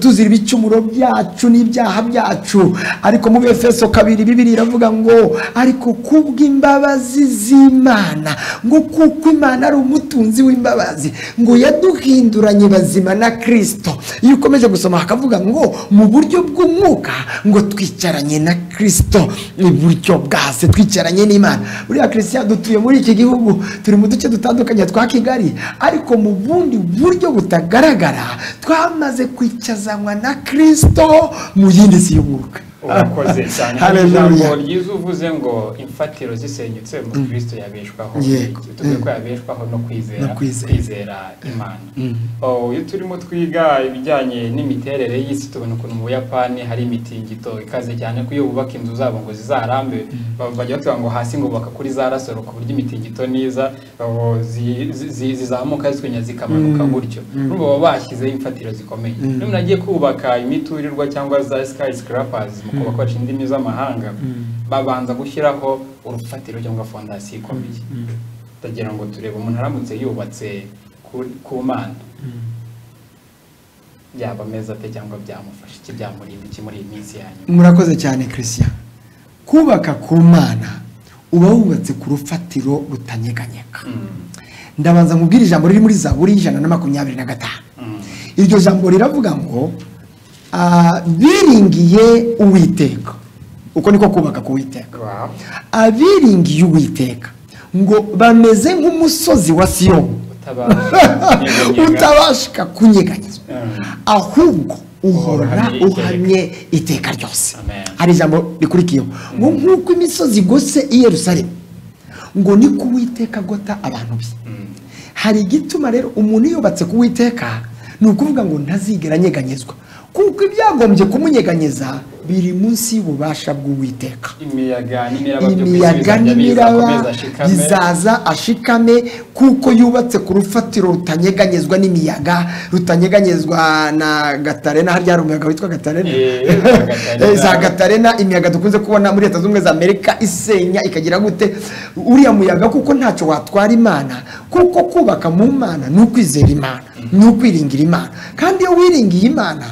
tuzira ibicumuro byacu n'ibyaha byacu. Ariko mu befeso kabiri bibiri iravuga ngo ariko kubw'imbabazi z'imana ngo kuko imana ari umutunzi w'imbabazi ngo yaduhinduranye bazima na kirisito iyo ukomeje gusoma hakavuga ngo mu buryo bw'umwuka ngo twicaranye na kirisito iburyo bwase twicaranye n'imana. Buriya kirisito dutuye muri iki gihugu turi mu duce dutandukanye twa kigali. Ariko mu bundi buryo butagaragara twamaze kwicazanywa na kirisito mu yindi si y'umwuka urakoze *laughs* cyane. Ijambo ryiza uvuze ngo imfatiro zisenyutse mu kristo yabeshwaho. Tuvuge ko yabeshwaho no kwizera No kwizera. kwizera imana. Oh, iyo turimo twiga ibijyanye n'imiterere y'isi tubona ukuntu mu buyapani hari imitingito ikaze cyane ko iyo bubaka inzu zabo ngo zizarambe ba- bajya batuvuga ngo hasi ngo bubaka kuri za rasoro ku buryo imitingito niza zi- zi- zi- zizamuka zitwenya zikamanuka gutyo. Baba bashyizeho imfatiro zikomeye. Iyo umuntu agiye kubaka imiturirwa cyangwa za skyscrapers mu kubaka baca indimi z'amahanga babanza gushyiraho urufatiro cyangwa fondasiyo ikomeye. Ndagira ngo turebe umuntu aramutse yubatse ku- mana. Yaba amezi ate cyangwa byamufasha iki byamurinda iki muri iyi minsi yanyu murakoze cyane christian. Kubaka ku mana uba wubatse ku rufatiro rutanyeganyega. Ndabanza nkubwire ijambo riri muri zaburi y'ijana na makumyabiri na gatanu. Iryo jambo riravuga ngo biringiye uwiteka uko niko kubaka ku witeka abiringiye uwiteka ngo bameze nk'umusozi wa kunyeganyega. utabashika. *laughs* Kunyeganyezwa Mm. ahubwo uhora Uhamye iteka. ryose. Hari ijambo rikurikiyeho. Ngo nk'uko imisozi igose i yerusalemu ngo ni ku witeka agota abantu be. Mm. hari igituma rero umuntu yubatse ku witeka ni ukuvuga ngo ntazigera anyeganyezwa. Kuko ibyagombye kumunyeganyeza biri munsi y'ububasha bw'uwiteka. Imiyaga n'imiraba bizaza ashikame kuko yubatse ku rufatiro rutanyeganyezwa n'imiyaga rutanyeganyezwa na gatarena harya hari umuyaga witwa gatarena? Eh, za Gatarena. Eh, za gatarena imiyaga dukunze kubona muri leta zunze ubumwe za amerika isenya ikagira gute? Uriya muyaga kuko ntacyo watwara imana kuko kubaka mu mana ni ukwizera imana ni ukwiringira imana. Kandi iyo wiringiye imana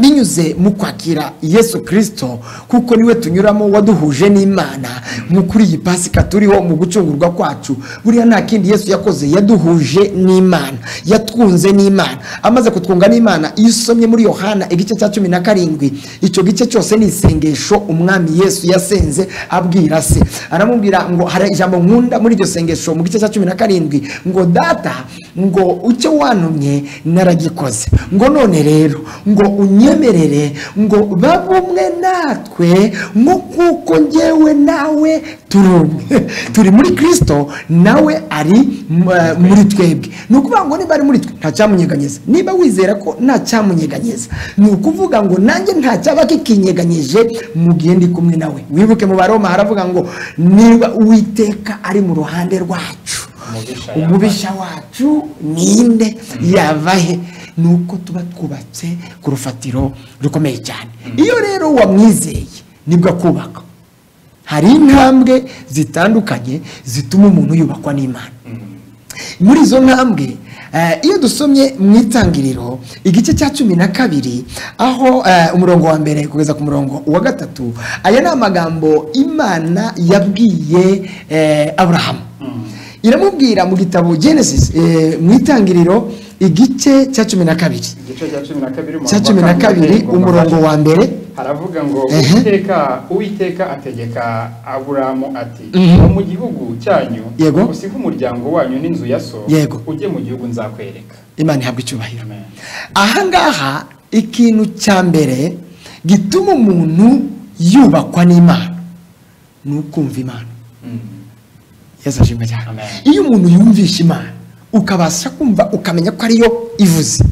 binyuze mu kwakira yesu kirisito kuko ni we tunyuramo waduhuje n'imana. Nko kuri iyi pasika turiho mu gucungurwa kwacu buriya nta kindi yesu yakoze. Yaduhuje n'imana yatwunze n'imana. Amaze kutwunga n'imana iyo usomye muri yohana igice cya cumi na karindwi icyo gice cyose ni isengesho umwami yesu yasenze abwira se. Aramubwira ngo hari ijambo nkunda muri iryo sengesho mu gice cya cumi na karindwi? Ngo data ngo icyo wantumye naragikoze. Ngo none rero ngo unyemerere ngo babe umwe natwe nko kuko njyewe nawe turi *laughs* muri kirisito nawe ari eh, muri twebwe. Ni ukuvuga ngo niba ari muri twe nta cyamunyeganyeza. Niba wizera ko nta cyamunyeganyeza. Ni ukuvuga ngo nanjye nta cyaba kikinyeganyije mu gihe ndi kumwe nawe. Wibuke mu baroma haravuga ngo niba uwiteka ari mu ruhande rwacu Umubisha umubisha wacu ninde yava he? Ni uko tuba twubatse ku rufatiro rukomeye cyane. Iyo rero wamwizeye ni bwo akubaka. Hari intambwe zitandukanye zituma umuntu yubakwa n'imana. Muri izo ntambwe eh, iyo dusomye mu itangiriro igice cya cumi na kabiri aho eh, umurongo wa mbere kugeza ku murongo wa gatatu aya ni amagambo imana yabwiye eh, aburahamu iramubwira mu gitabo genesis mu itangiriro igice cya cumi na kabiri. Cya cumi na kabiri umurongo wa mbere. Haravuga ngo uwiteka uwiteka ategeka aburamu ati Mhm. mu gihugu cyanyu Yego. usige umuryango wanyu n'inzu ya so Yego. ujye mu gihugu nzakwereka. Imana ihabwa icyubahiro. Ahangaha ikintu cya mbere gituma umuntu yubakwa n'imana ni ukumva imana. Mm. yesu ashimwe cyane iyo umuntu yumvisha imana ukabasha kumva ukamenya ko ariyo ivuze.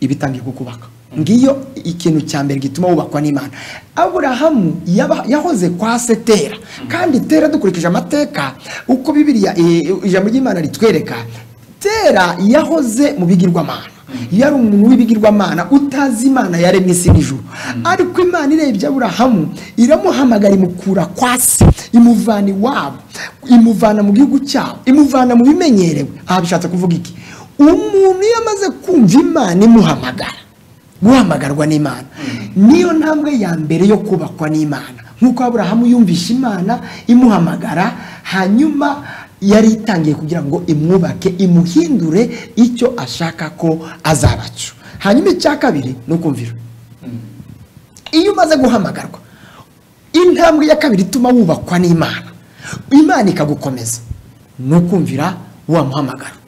Iba itangiye kukubaka ngiyo ikintu cya mbere gituma wubakwa n'imana. Aburahamu yahoze kwa se tera kandi tera dukurikije amateka uko bibiriya eh, ijambo ry'imana ritwereka tera yahoze mu bigirwamana. Yari umuntu w'ibigirwamana utazi imana yaremye isi n'ijuru ariko imana irebye aburahamu iramuhamagara imukura kwa se imuvana iwabo imuvana mu gihugu cyabo imuvana mu bimenyerewe. Aha bishatse kuvuga iki? Umuntu iyo amaze kumva imana imuhamagara guhamagarwa n'imana niyo ntambwe ya mbere yo kubakwa n'imana. Nk'uko aburahamu yumvisha imana imuhamagara hanyuma yari itangiye kugira ngo imwubake imuhindure icyo ashaka ko azabacu. Hanyuma icya kabiri ni ukumvira. Iyo umaze guhamagarwa intambwe ya kabiri ituma wubakwa n'imana. Imana ikagukomeza. Ni ukumvira wa muhamagaro.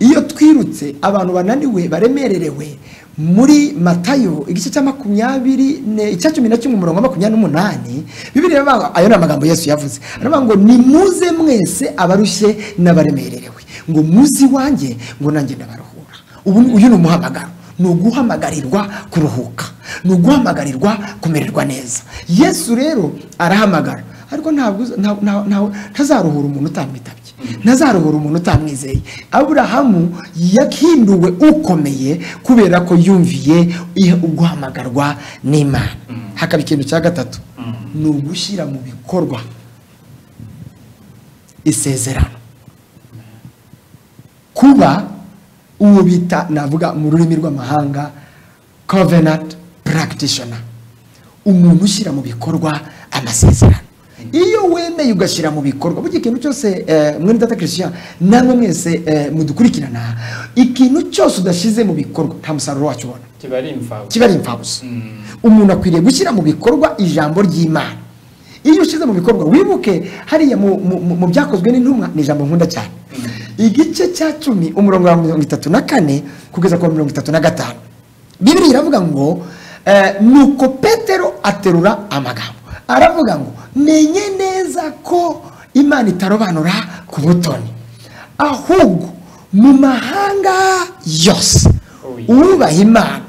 Iyo twirutse abantu bananiwe baremererewe muri matayo igice cya makumyabiri ne- icya cumi na kimwe umurongo wa makumyabiri n'umunani bibiri ayo ni amagambo yesu yavuze. Aravuga ngo nimuze mwese abarushye n'abaremererewe. Ngo muzi iwanjye ngo nanjye ndabaruhura. Uyu ni umuhamagaro. Ni uguhamagarirwa kuruhuka. Ni uguhamagarirwa kumererwa neza. Yesu rero arahamagara. Ariko ntabwo ntazaruhura umuntu utamwitabye ntazaruhura umuntu utamwizeye. Aburahamu yahinduwe ukomeye kubera ko yumviye uguhamagarwa n'imana. Hakaba ikintu cya gatatu. Ni ugushyira mu bikorwa isezerano. Kuba uwo bita navuga mu rurimi rw'amahanga covenant practitioner. Umuntu ushyira mu bikorwa amasezerano. Iyo wemeye ugashyira mu bikorwa burya ikintu cyose eh, mwene data christian namwe mwese eh, mudukurikirana ikintu cyose udashyize mu bikorwa nta musaruro wacyo ubona. Kiba ari imfabusa imfabusa umuntu akwiriye gushyira mu bikorwa ijambo ry'imana. Iyo ushyize mu bikorwa wibuke hariya mu- byakozwe n'intumwa ni ijambo nkunda cyane. Igice cya cumi umurongo wa mirongo itatu na kane kugeza ku wa mirongo itatu na gatanu. Bibiri iravuga ngo eh, nuko petero aterura amagambo aravuga ngo menye neza ko imana itarobanura ku butoni. Ahubwo mu mahanga yose uwubaha imana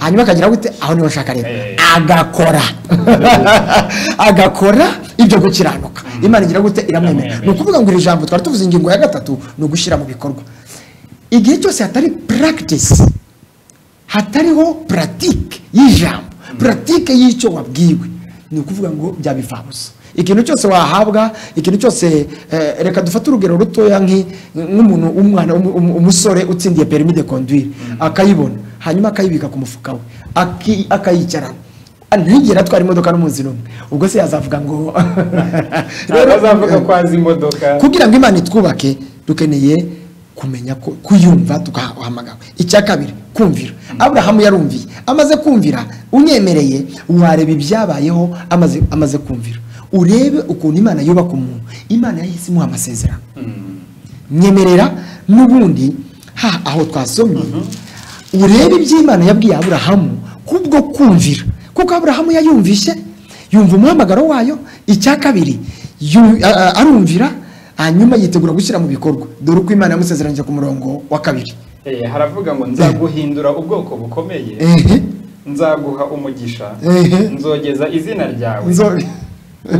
hanyuma akagira gute? Aho ni ho nshaka rero. Agakora. *laughs* Agakora ibyo gukiranuka. Imana igira gute? Iramwemera. Iramwemera. ni ukuvuga ngo iri jambo twari tuvuze ingingo ya gatatu ni ugushyira mu bikorwa. Igihe cyose hatari practice hatariho puratike y'ijambo. Puratike y'icyo wabwiwe. Ni ukuvuga ngo byaba imfabusa ikintu cyose wahabwa ikintu cyose eh, reka dufate urugero rutoya nk'umuntu umwana umu- umu- umusore utsindiye perimi de conduire akayibona. Hanyuma akayibika ku mufuka we. Aki- akayicarana ntigere atwara imodoka n'umunsi n'umwe ubwo se yazavuga ngo *laughs* ntabwo azavuga ko azi imodoka. kugira ngo imana itwubake dukeneye kumenya ko kuyumva tugahamagawe icya kabiri kumvira. Aburahamu yarumviye. Amaze kumvira unyemereye wareba ibyabayeho amaze kumvira. Urebe ukuntu imana yubaka umuntu. Imana yahise imuha amasezerano. Nyemerera n'ubundi ha aho twasomye. Urebe iby'imana yabwiye aburahamu kubwo kumvira. Kuko aburahamu yayumvishe yumva umuhamagaro wayo. Icya kabiri arumvira hanyuma yitegura gushyira mu bikorwa. Dore uko imana yamusezeranyije ku murongo wa kabiri. Eh, haravuga ngo nzaguhindura ubwoko bukomeye. Nzaguha umugisha. Nzogeza izina ryawe.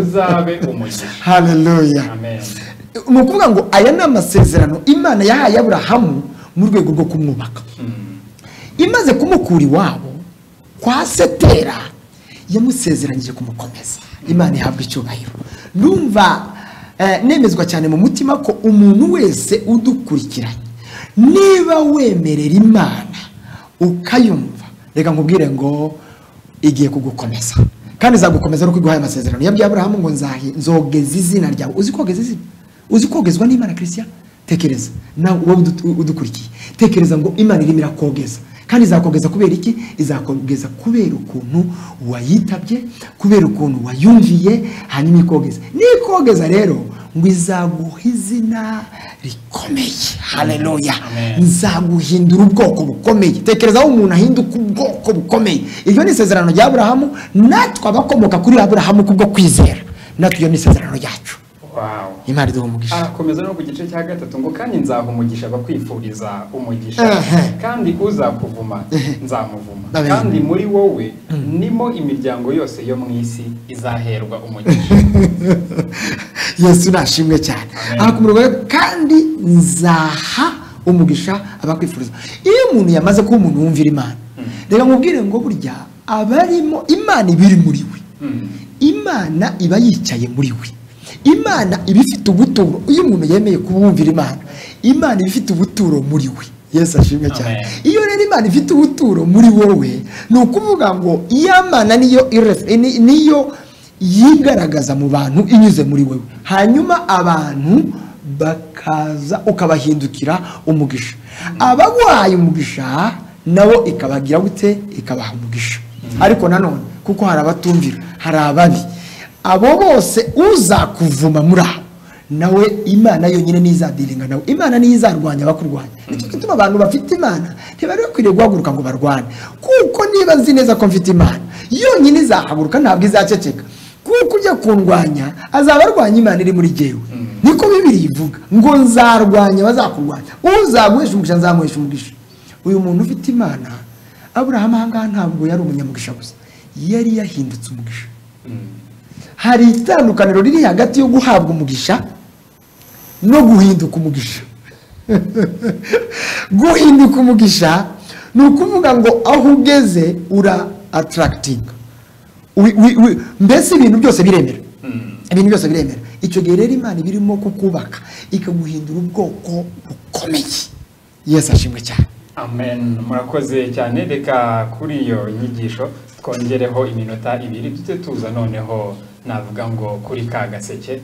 Uzabe umugisha. Haleluya amen. Ni ukuvuga ngo aya ni amasezerano imana yahaye aburahamu mu rwego rwo kumwubaka. Imaze kumukura iwabo kwa setera yamusezeranyije kumukomeza. Imana ihabwa icyubahiro. Numva nemezwa cyane mu mutima ko umuntu wese udukurikiranye. Niba wemerera imana ukayumva reka nkubwire ngo igiye kugukomeza. Kandi izagukomeza ari uko iguhaye amasezerano yabwiye aburahamu ngo nzogeza izina ryawe. Uzi kogeza izina? Uzi kogezwa n'imana christian? Tekereza. Nawe udu- udukurikiye tekereza ngo imana irimo irakogeza. Kandi izakogeza kubera iki? Izakogeza kubera ukuntu wayitabye kubera ukuntu wayumviye hanyuma ikogeza. Nikogeza rero ngo izaguha izina rikomeye. Haleluya nzaguhindura ubwoko bukomeye. Tekereza aho umuntu ahinduka ubwoko bukomeye. Iryo ni isezerano rya aburahamu natwe abakomoka kuri aburahamu kubwo kwizera. Natwe iyo ni isezerano ryacu imana iduha umugisha. Arakomeza no ku gice cya gatatu. Ngo kandi nzaha umugisha abakwifuriza umugisha. Kandi uzakuvuma nzamuvuma. Kandi muri wowe nimo imiryango yose yo mu isi izaherwa umugisha. *laughs* Yesu nashimwe cyane. Gatatu, kandi nzaha umugisha abakwifuriza. Iyo umuntu yamaze kuba umuntu wumvira imana reka nkubwire ngo burya abarimo imana iba iri muri we. Mm. imana iba yicaye muri we. Imana iba ifite ubuturo. Iyo umuntu yemeye kubumvira imana imana iba ifite ubuturo muri we. Yesu ashimwe cyane. Iyo rero imana ifite ubuturo muri wowe ni ukuvuga ngo iyo mana niyo yigaragaza mu bantu inyuze muri wowe. Hanyuma abantu bakaza ukabahindukira umugisha. Abaguhaye umugisha nabo ikabagira gute? Ikabaha umugisha. Ariko nanone kuko hari abatumvira hari ababi abo bose uzakuvuma muri abo nawe imana yonyine ntizadiringa nawe imana niyo izarwanya abakurwanya ni cyo gituma abantu bafite imana ntibari bakwiriye guhaguruka ngo barwane. Kuko niba nzi neza ko mfite imana yonyine izahaguruka ntabwo izaceceka. Kuko ujya kundwanya azaba arwanya imana iri muri jyewe. Niko bibiri ivuga ngo nzarwanya abazakurwanya uzaguhesha umugisha nzamuhesha umugisha. Uyu muntu ufite imana aburahamu ahangaha ntabwo yari umunyamugisha gusa. Yari yahindutse umugisha. Hari itandukaniro riri hagati yo guhabwa umugisha no guhinduka umugisha. *laughs* Guhinduka umugisha ni ukuvuga ngo aho ugeze ura atarakitinga mbese ibintu byose biremera. Ibintu byose biremera. Icyo gihe rero imana iba irimo kukubaka ikaguhindura ubwoko bukomeye. Yesu ashimwe cyane. Amen. Murakoze cyane. Reka kuri iyo nyigisho twongereho iminota ibiri tujye tuza noneho navuga ngo kuri ka gaseke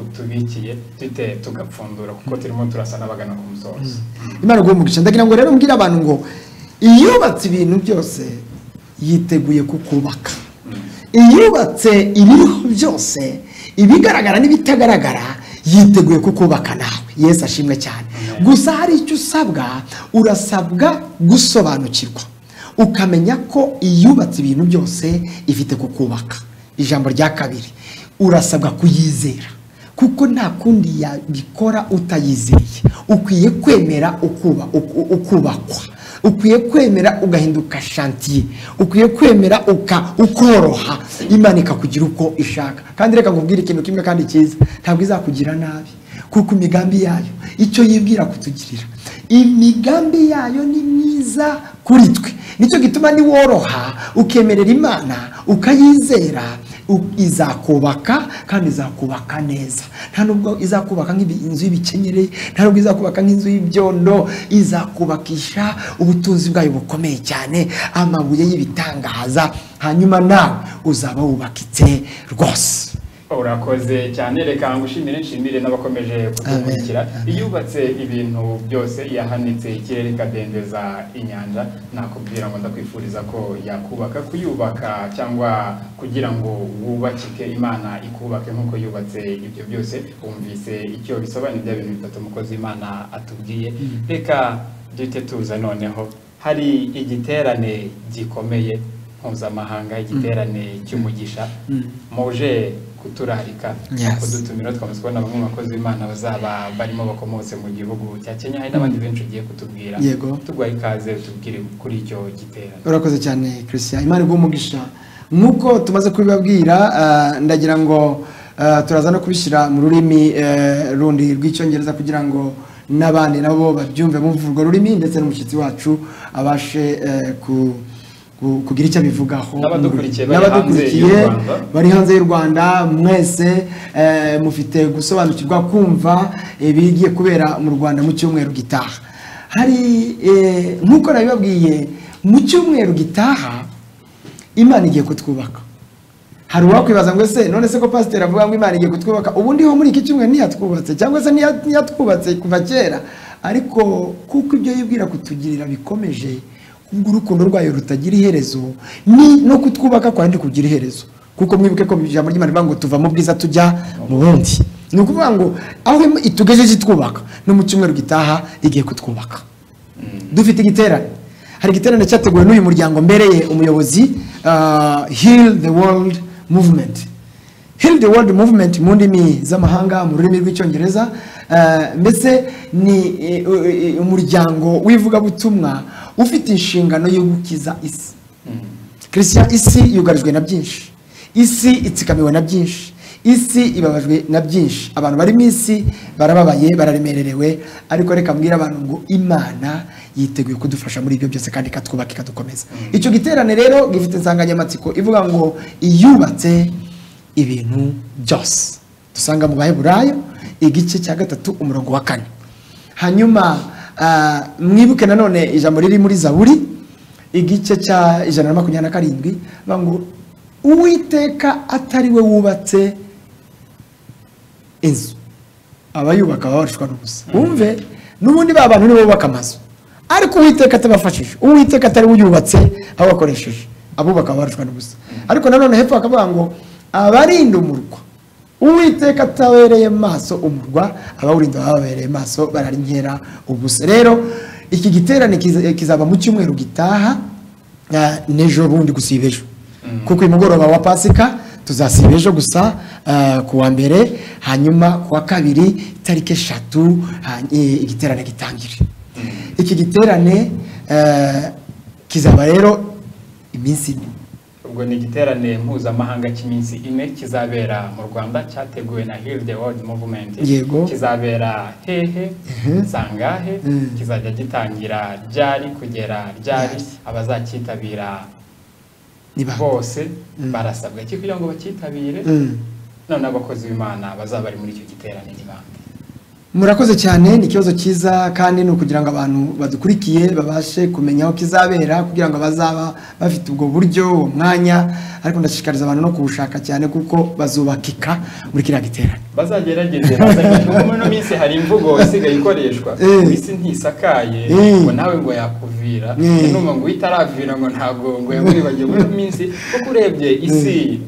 utubikiye tujye tugapfundura kuko turimo turasa n'abagana ku musozo imana guha umugisha. Ndagira ngo rero mbwire abantu ngo iyubatse ibintu byose yiteguye kukubaka. Iyubatse ibiriho byose ibigaragara n'ibitagaragara yiteguye kukubaka nawe. Yesu ashimwe cyane. Gusa hari icyo usabwa urasabwa gusobanukirwa. Ukamenya ko iyubatse ibintu byose ifite kukubaka. Ijambo rya kabiri. Urasabwa kuyizera kuko nta kundi yabikora utayizeye. Ukwiye kwemera ukuba, uku- ukubakwa. Ukwiye kwemera ugahinduka shantiye ukwiye kwemera ukoroha. Imana ikakugira uko ishaka. Kandi reka nkubwire ikintu kimwe kandi cyiza. Ntabwo izakugira nabi kuko imigambi yayo icyo yibwira kutugirira. Imigambi yayo ni myiza kuri twe. Nicyo gituma niworoha ukemerera imana ukayizera izakubaka kandi izakubaka neza. Nta nubwo izakubaka nk'inzu y'ibikenyeri nta nubwo izakubaka nk'inzu y'ibyondo izakubakisha ubutunzi bwayo bukomeye cyane amabuye y'ibitangaza. Hanyuma nawe uzaba wubakitse rwose. Urakoze cyane. Reka ngushimire nshimire n'abakomeje kudukurikira. Amen. iyubatse ibintu byose yahanitse ikirere ikadendeza inyanja. Nakubwira ngo ndakwifuriza ko yakubaka. Kuyubaka cyangwa kugira ngo wubakike imana ikubake nk'uko yubatse ibyo byose wumvise icyo bisobanuye bya bintu bitatu umukozi w'imana atubwiye. Reka duhite tuza noneho. Hari igiterane gikomeye mpuzamahanga igiterane cy'umugisha. Muje kuturarika kudutumira twamaze kubona bamwe mu bakozi b'imana bazaba barimo bakomotse mu gihugu cya kenya hari n'abandi benshi ugiye kutubwira. Yego. tuguhaye ikaze tubwire kuri icyo giterane urakoze cyane christian. Imana iguha umugisha. Nk'uko tumaze kubibabwira ah, ndagira ngo ah, turaza no kubishyira mu rurimi eh, rundi rw'icyongereza kugira ngo n'abandi nabo babyumve bumva urwo rurimi ndetse n'umushyitsi wacu abashe eh, ku- kugira icyo abivugaho N'abadukurikiye bari hanze y'u Rwanda. mwese eh, mufite gusobanukirwa kumva ibigiye kubera mu rwanda mu cyumweru gitaha. Hari eh, nk'uko nabibabwiye mu cyumweru gitaha imana igiye kutwubaka. Hari uwakwibaza ngo ese none se ko pasiteri avuga ngo imana igiye kutwubaka? Ubundi ho muri iki cyumweru ntiyatwubatse cyangwa se ntiya- ntiyatwubatse kuva kera. Ariko kuko ibyo yibwira kutugirira bikomeje kubwo urukundo rwayo rutagira iherezo ni no kutwubaka kwa ndi kugira iherezo. Kuko mwibuke ko ijambo ry'imana rivuga ngo tuva mu bwiza tujya mu bundi. Ni ukuvuga ngo aho itugejeje itwubaka no mu cyumweru gitaha igiye kutwubaka. Dufite igiterane. Hari igiterane cyateguwe n'uyu muryango mbereye umuyobozi uh, heal the world movement. Heal the world movement mu ndimi z'amahanga mu rurimi rw'icyongereza uh, mbese ni eh, eh, umuryango w'ivugabutumwa ufite inshingano yo gukiza isi. Christian isi yugarijwe na byinshi. Isi itsikamiwe na byinshi. Isi ibabajwe na byinshi. Abantu bari mu isi barababaye bararemererewe. Ariko reka mbwira abantu ngo imana yiteguye kudufasha muri ibyo byose kandi ikatwubaka ikadukomeza icyo giterane rero gifite insanganyamatsiko ivuga ngo iyubatse ibintu byose. Dusanga mu baheburayo igice cya gatatu umurongo wa kane. Hanyuma mwibuke nanone ijambo riri muri zaburi igice cya ijana na makumyabiri na karindwi ngo uwiteka atari we wubatse inzu. Abayubaka baba barishwa n'ubusa wumve n'ubundi ba bantu nibo bubaka amazu. Ariko uwiteka atabafashije. Uwiteka atari we uyubatse abakoresheje abubaka baba barishwa n'ubusa ariko nanone hepfo bakavuga ngo abarinda umurwa. Uwiteka atabereye maso umurwa abawurinda baba babereye maso bararinkera ubusa rero iki giterane kiza- kizaba mu cyumweru gitaha ah, n'ejo bundi gusiba ejo. Kuko uyu mugoroba wa pasika tuzasiba ejo gusa ah, ku wa mbere hanyuma ku wa kabiri itariki eshatu ha- eh, igiterane gitangire. Iki giterane eh, kizaba rero iminsi ine ubwo ni igiterane mpuzamahanga cy'iminsi ine kizabera mu rwanda cyateguwe na heal the world movement. Kizabera hehe sangahe Mm. kizajya gitangira ryari kugera ryari? Abazacyitabira bose barasabwa iki kugira ngo bacyitabire Mm. none abakozi b'imana bazaba bari muri icyo giterane ni bande murakoze cyane ni ikibazo cyiza kandi ni ukugira ngo abantu badukurikiye babashe kumenya aho kizabera kugira ngo bazaba bafite ubwo buryo uwo mwanya ariko ndashishikariza abantu no kuwushaka cyane kuko bazubakika muri kiriya giterane bazagerageze kuko muri ino minsi hari imvugo isigaye ikoreshwa Eh. isi ntisakaye Eh. ngo nawe ngo yakuvira Eh. numva ngo itaravira ngo ntabwo ngo yamwibagiwe muri ino minsi kuko urebye isi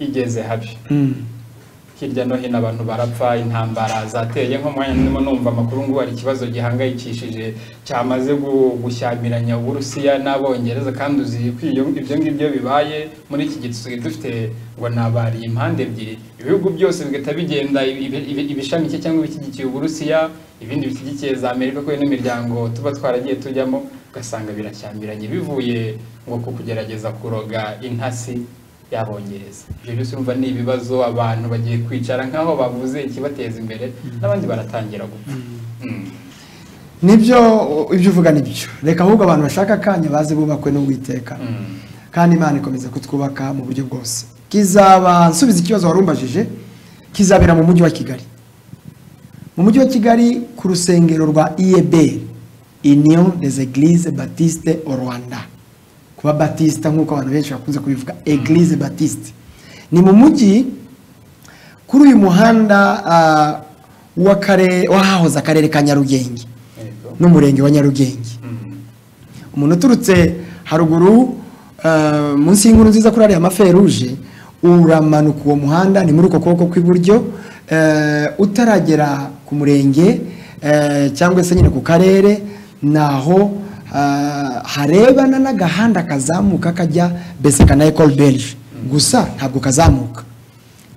igeze habi Mm. Hirya no hino abantu barapfa intambara zateye nk'umwanya ndimo numva amakuru ngo hari ikibazo gihangayikishije cyamaze gu- gushyamiranya uburusiya n'abongereza kandi uzi ko ibyo ngibyo bibaye muri iki gihe dusigaye dufite ngo nabariye impande ebyiri. Ibihugu byose bigahita bigenda ibi- ibi- ibishamikiye cyangwa ibishyigikiye uburusiya ibindi bishyigikiye za amerika kubera n'imiryango tuba twaragiye tujyamo ugasanga birashyamiranye bivuye ngo ku kugerageza kuroga intasi y'abongereza ibyo byose urumva ni ibibazo abantu bagiye kwicara nk'aho bavuze ikibateza imbere n'abandi baratangira gupfa. Mm. ni byo ibyo uvuga ni byo reka ahubwo abantu bashaka akanya baze bubakwe n'uwiteka. Mm. kandi imana ikomeza kutwubaka mu buryo bwose. Kizaba nsubiza ikibazo wari umbajije kizabera mu mujyi wa kigali. Mu mujyi wa kigali ku rusengero rwa ieb union des eglises baptiste au rwanda. Kuba batista nk'uko abantu benshi bakunze kubivuga eglise baptiste. Ni mu mujyi kuri uyu muhanda w'akare- w'ahahoze akarere ka nyarugenge. N'umurenge wa nyarugenge. Mm. umuntu uturutse haruguru eh, munsi y'inkuru nziza kuri ariya maferuje uramanuka uwo muhanda ni muri uko kuboko kw'iburyo eh, utaragera ku murenge cyangwa se nyine ku karere naho eh, harebana n'agahanda kazamuka kajya beseka na ecole belge. Gusa ntabwo kazamuka.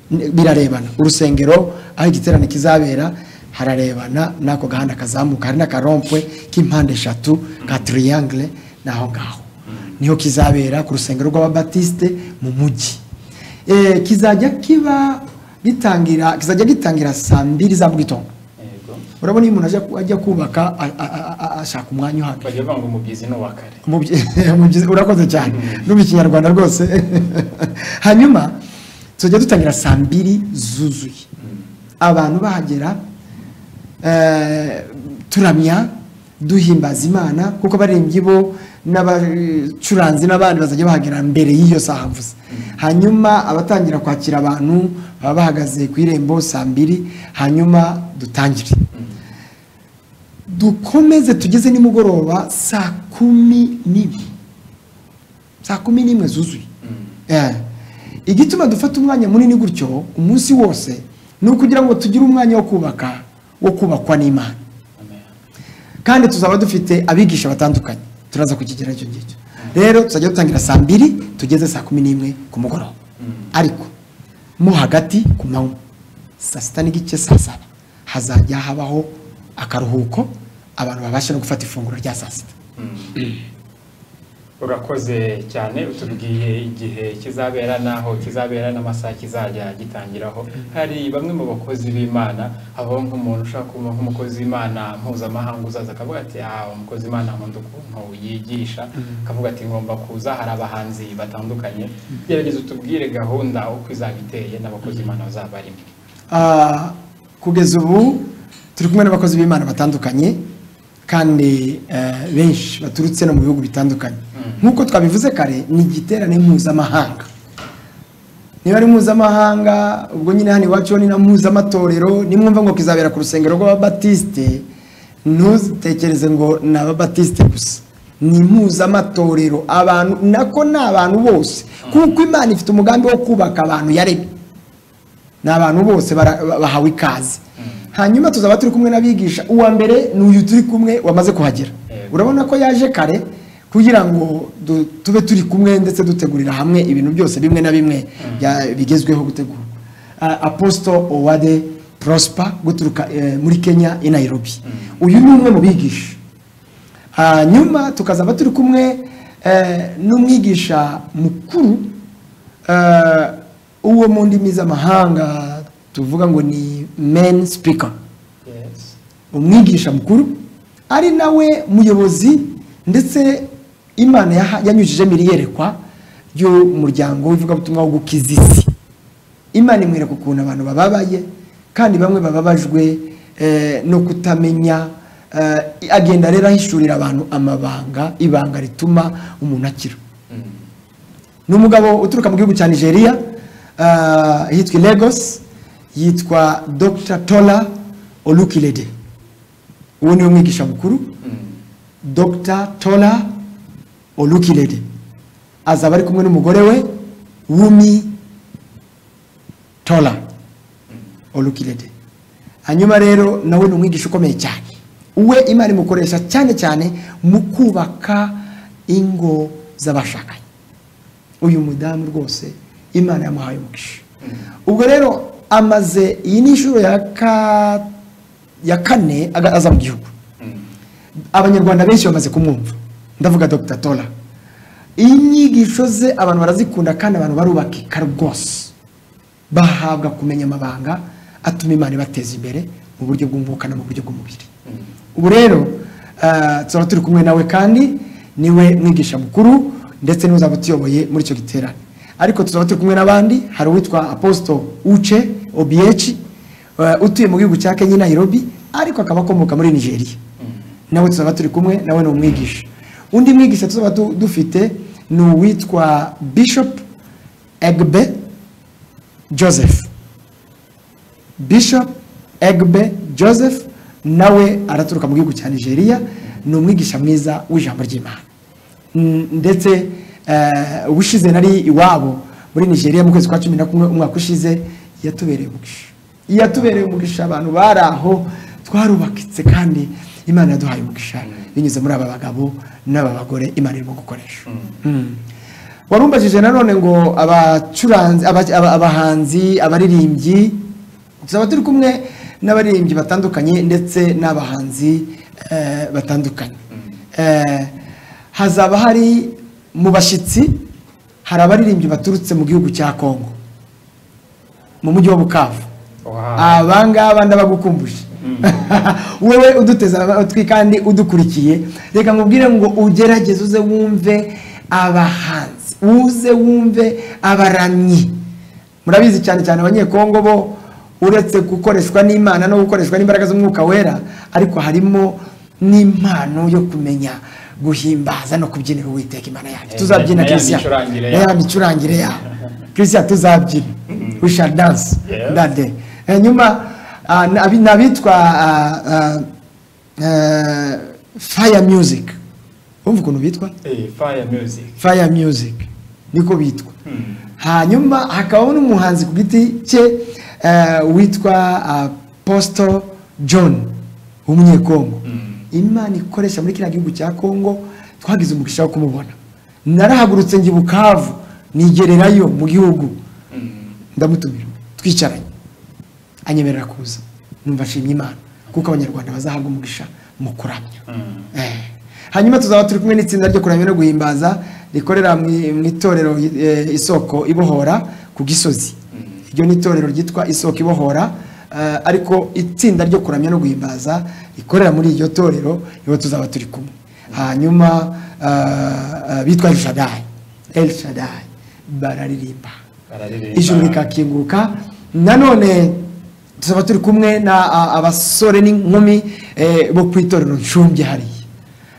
Birarebana. Urusengero aho igiterane kizabera hararebana n'ako gahanda kazamuka. Hari n'akarompwe k'impande eshatu ka triangle n'aho ngaho. Niho kizabera ku rusengero rw'ababatiste mu mujyi Eh, kizajya kiba gitangira kizajya gitangira saa mbiri za mu gitondo. Urabona iyo umuntu ajya- kubaka ashaka umwanya uhagije. Bajya ngo umubyizi ni uwa kare. Umubyi- *laughs* umubyizi- urakoze cyane. N'ubu ikinyarwanda rwose. *laughs* Hanyuma tujya dutangira saa mbiri zuzuye. Abantu bahagera eh, turamya duhimbaza imana kuko abaririmbyi bo n'abacuranzi n'abandi bazajya bahagera mbere y'iyo saha mvuze. Hanyuma abatangira kwakira abantu baba bahagaze ku irembo saa mbiri hanyuma dutangire. Dukomeze tugeze nimugoroba saa kumi n'imwe. Saa kumi n'imwe zuzuye. Eh, igituma dufata umwanya munini gutyo umunsi wose ni ukugira ngo tugire umwanya wo kubaka wo kubakwa n'imana. Kandi tuzaba dufite abigisha batandukanye. Turaza kukigera icyo ngicyo. Rero tuzajya dutangira saa mbiri tugeze saa kumi n'imwe ku mugoroba. Ariko mo hagati ku manywa saa sita n'igice saa saba hazajya habaho akaruhuko abantu babasha no gufata ifunguro rya saa sita. Urakoze cyane utubwiye igihe kizabera n'aho kizabera n'amasaha kizajya gitangiraho. Hari bamwe mu bakozi b'imana habaho nk'umuntu ushaka kuba nk'umukozi w'imana mpuzamahanga uzaza akavuga ati ah umukozi w'imana nkunda ukuntu yigisha. Akavuga ati ngomba kuza hari abahanzi batandukanye. Gerageza utubwire gahunda uko izaba iteye n'abakozi b'imana bazaba barimo. Ah, kugeza ubu turi kumwe n'abakozi b'imana batandukanye. Kandi eh, benshi baturutse no mu bihugu bitandukanye. Nk'uko twabivuze kare ni igiterane mpuzamahanga. Niba ari mpuzamahanga ubwo nyine hano iwacu ni na mpuzamatorero nimwumva ngo kizabera ku rusengero rw'ababatisite ntutekereze ngo ni ababatisite gusa. Ni mpuzamatorero. Abantu nako ni abantu bose. Kuko imana ifite umugambi wo kubaka abantu yaremye. Ni abantu bose bahawe ikaze. Hanyuma tuzaba turi kumwe n'abigisha. Uwa mbere ni uyu turi kumwe wamaze kuhagera. Urabona ko yaje kare kugira ngo tube turi kumwe ndetse dutegurira hamwe ibintu byose bimwe na bimwe bya- bigezweho gutegura apostle owade prosper guturuka eh, muri kenya i nairobi. Uyu ni umwe mu bigisha. Hanyuma tukazaba turi kumwe eh, n'umwigisha mukuru eh, uwo mu ndimi z'amahanga tuvuga ngo ni speaker. Yes. umwigisha mukuru ari nawe muyobozi ndetse imana yanyujijemo iri yerekwa ry'umuryango w'ivugabutumwa wo gukiza isi. Imana imwereka ukuntu abantu bababaye kandi bamwe bababajwe eh, no kutamenya eh, agenda rero ahishurira abantu amabanga ibanga rituma umuntu akira. Ni umugabo uturuka mu gihugu cya nigeria hitwa i lagos. Yitwa dr tola olukilede. Uwo ni we mwigisha mukuru. Dr tola olukilede. Azaba ari kumwe n'umugore we wumi tola olukilede. Hanyuma rero nawe ni umwigisha ukomeye cyane. We imana imukoresha cyane cyane mu kubaka ingo z'abashakanye. Uyu mudamu rwose imana yamuhaye umugisha. Ubwo rero amaze iyi ni inshuro ya ka- ya kane aza mu gihugu. Abanyarwanda benshi bamaze kumwumva. Ndavuga dr. Tola. Inyigisho ze abantu barazikunda kandi abantu barubakika rwose bahabwa kumenya amabanga atuma imana ibateza imbere mu buryo bw'umwuka no mu buryo bw'umubiri. Ubu rero ah, tuzaba turi kumwe nawe kandi ni we mwigisha mukuru ndetse ni we uzaba utuyoboye muri icyo giterane. Ariko tuzaba turi kumwe n'abandi hari uwitwa aposito uce obieci eh, utuye mu gihugu cya kenya nairobi ariko akaba akomoka muri nigeria. Nawe tuzaba turi kumwe nawe ni umwigisha. Undi mwigisha tuzaba du- dufite ni uwitwa bishop egbe joseph. Bishop egbe joseph nawe araturuka mu gihugu cya nigeria ni umwigisha mwiza w'ijambo ry'imana. Mm, ndetse ubushize nari iwabo muri nigeria mu kwezi kwa cumi na kumwe umwaka ushize yatubereye umugisha. Yatubereye umugisha abantu bari aho twarubakitse kandi imana yaduhaye umugisha. Binyuze muri aba bagabo n'aba bagore imana irimo gukoresha. Mm. warumbajije nanone ngo abahanzi abaririmbyi tuzaba turi kumwe n'abaririmbyi batandukanye ndetse n'abahanzi eh, batandukanye. Eh, hazaba hari mu bashyitsi hari abaririmbyi baturutse mu gihugu cya kongo mu mujyi wa bukavu. Abangaba ndabagukumbuje. *laughs* Wowe uduteze amatwi kandi udukurikiye. Reka nkubwire ngo ugerageze uze wumve abahanzi uze wumve abaramyi. Murabizi cyane cyane abanyekongo bo uretse gukoreshwa n'imana no gukoreshwa n'imbaraga z'umwuka wera ariko harimo n'impano yo kumenya guhimbaza no kubyinira uwiteka imana yacu Eh, tuzabyina na ya. Micurangire ya. Christian tuzabyina we shall dance. Yes. that day hanyuma ah, ni abi- ni abitwa ah, ah, ah, fire music. Wumva ukuntu bitwa? Eh, fire music. Fire music. Niko bitwa. Hmm. hanyuma hakabaho n'umuhanzi ku giti cye eh, witwa apostle john w'umunyekongo imana ikoresha muri kiriya gihugu cya kongo twagize umugisha wo kumubona. Narahagurutse njya i bukavu nigererayo mu gihugu. Ndamutumira. Twicaranye. Anyemerera kuza. Numva nshimye imana. Kuko abanyarwanda bazahabwa umugisha mu kuramya. Eh. hanyuma tuzaba turi kumwe n'itsinda ryo kuramya no guhimbaza rikorera mu itorero eh, isoko ibohora ku gisozi. Iryo ni itorero ryitwa isoko ibohora. Ariko itsinda ryo kuramya no guhimbaza rikorera muri iryo torero nibo tuzaba turi kumwe. Hanyuma eh, eh, bitwa El Shaddai. El Shaddai. Bararirimba ijuru rikakinguka nanone tuzaba turi kumwe na abasore n'inkumi eh, bo ku itorero nshumbye hariya.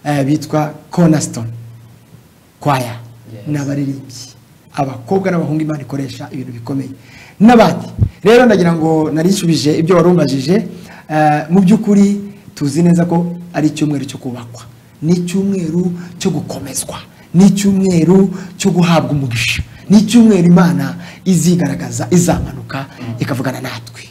Eh, bitwa cornerstone kwaya ni abaririmbyi abakobwa n'abahungu imana ikoresha ibintu bikomeye. N'abandi. Rero ndagira ngo narishubije ibyo warumbajije eh, mu by'ukuri tuzi neza ko ari icyumweru cyo kubakwa. Ni icyumweru cyo gukomezwa. Ni icyumweru cyo guhabwa umugisha. Ni icyumweru imana izigaragaza izamanuka ikavugana natwe.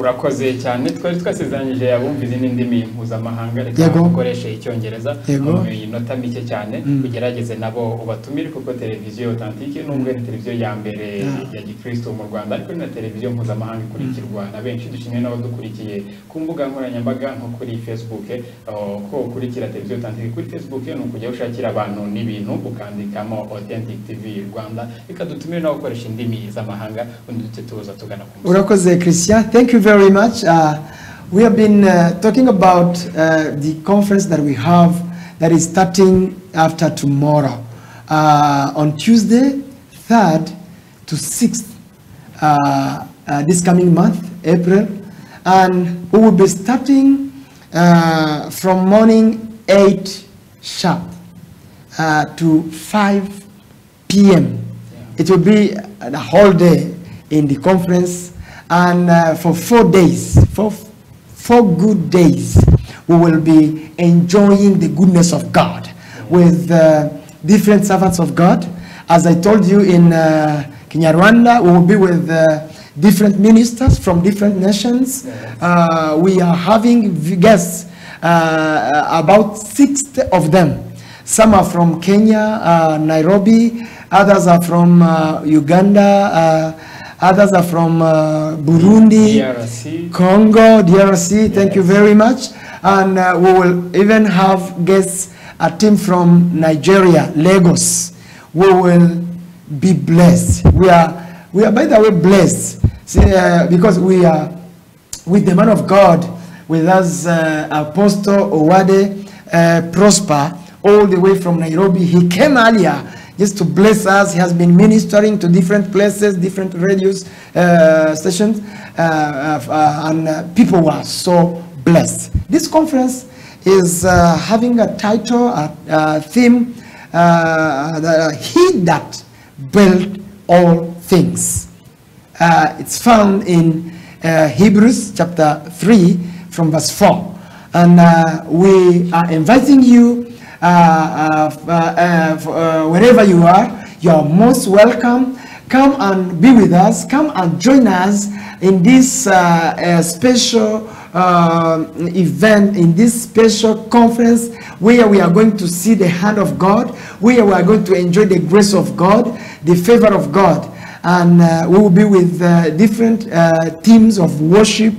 Urakoze cyane. Twari twasezeranyije abumva izindi ndimi mpuzamahanga reka Yego. dukoreshe icyongereza. Mu minota mike cyane. Ugerageze nabo ubatumire kuko televiziyo otantike nubwo ni televiziyo ya mbere ya. gikristo mu rwanda ariko ni na televiziyo mpuzamahanga ikurikirwa. Na benshi dushimwe n'abadukurikiye ku mbuga nkoranyambaga nko kuri facebook. Ko ukurikira televiziyo otantike kuri facebook ni ukujya ushakira abantu n'ibintu ukandikamo authentic tv rwanda. Reka dutumire nawe gukoresha indimi z'amahanga undi duce tuza tugana ku Urakoze Christian, thank you very much. Uh, we have been uh, talking about uh, the conference that we have that is starting after tomorrow uh, on Tuesday, 3rd to 6th uh, uh, this coming month, April. and we will be starting from morning 8 sharp to 5 p.m. It will be the whole day in the conference, and uh, for four days, for four good days, we will be enjoying the goodness of God with uh, different servants of God. As I told you in uh, Kinyarwanda, we will be with uh, different ministers from different nations. Uh, we are having guests, uh, about 60 of them. Some are from Kenya, uh, Nairobi, others are from uh, Uganda, uh, others are from uh, Burundi, DRC. Congo, DRC, thank you very much. And uh, we will even have guests, a team from Nigeria, Lagos. We will be blessed. We are, we are by the way blessed See, uh, because we are with the man of God, with us, uh, Apostle Owade uh, Prosper, all the way from Nairobi. He came earlier just to bless us. He has been ministering to different places, different radio uh, stations, uh, uh, uh, and uh, people were so blessed. This conference is having a title, a, a theme, the, He that built all things. It's found in Hebrews chapter 3 from verse 4. And we are inviting you uh, uh, uh, wherever you are, you are most welcome. Come and be with us. Come and join us in this special uh, event, in this special conference where we are going to see the hand of God, where we are going to enjoy the grace of God, the favor of God and uh, we will be with uh, different teams of worship,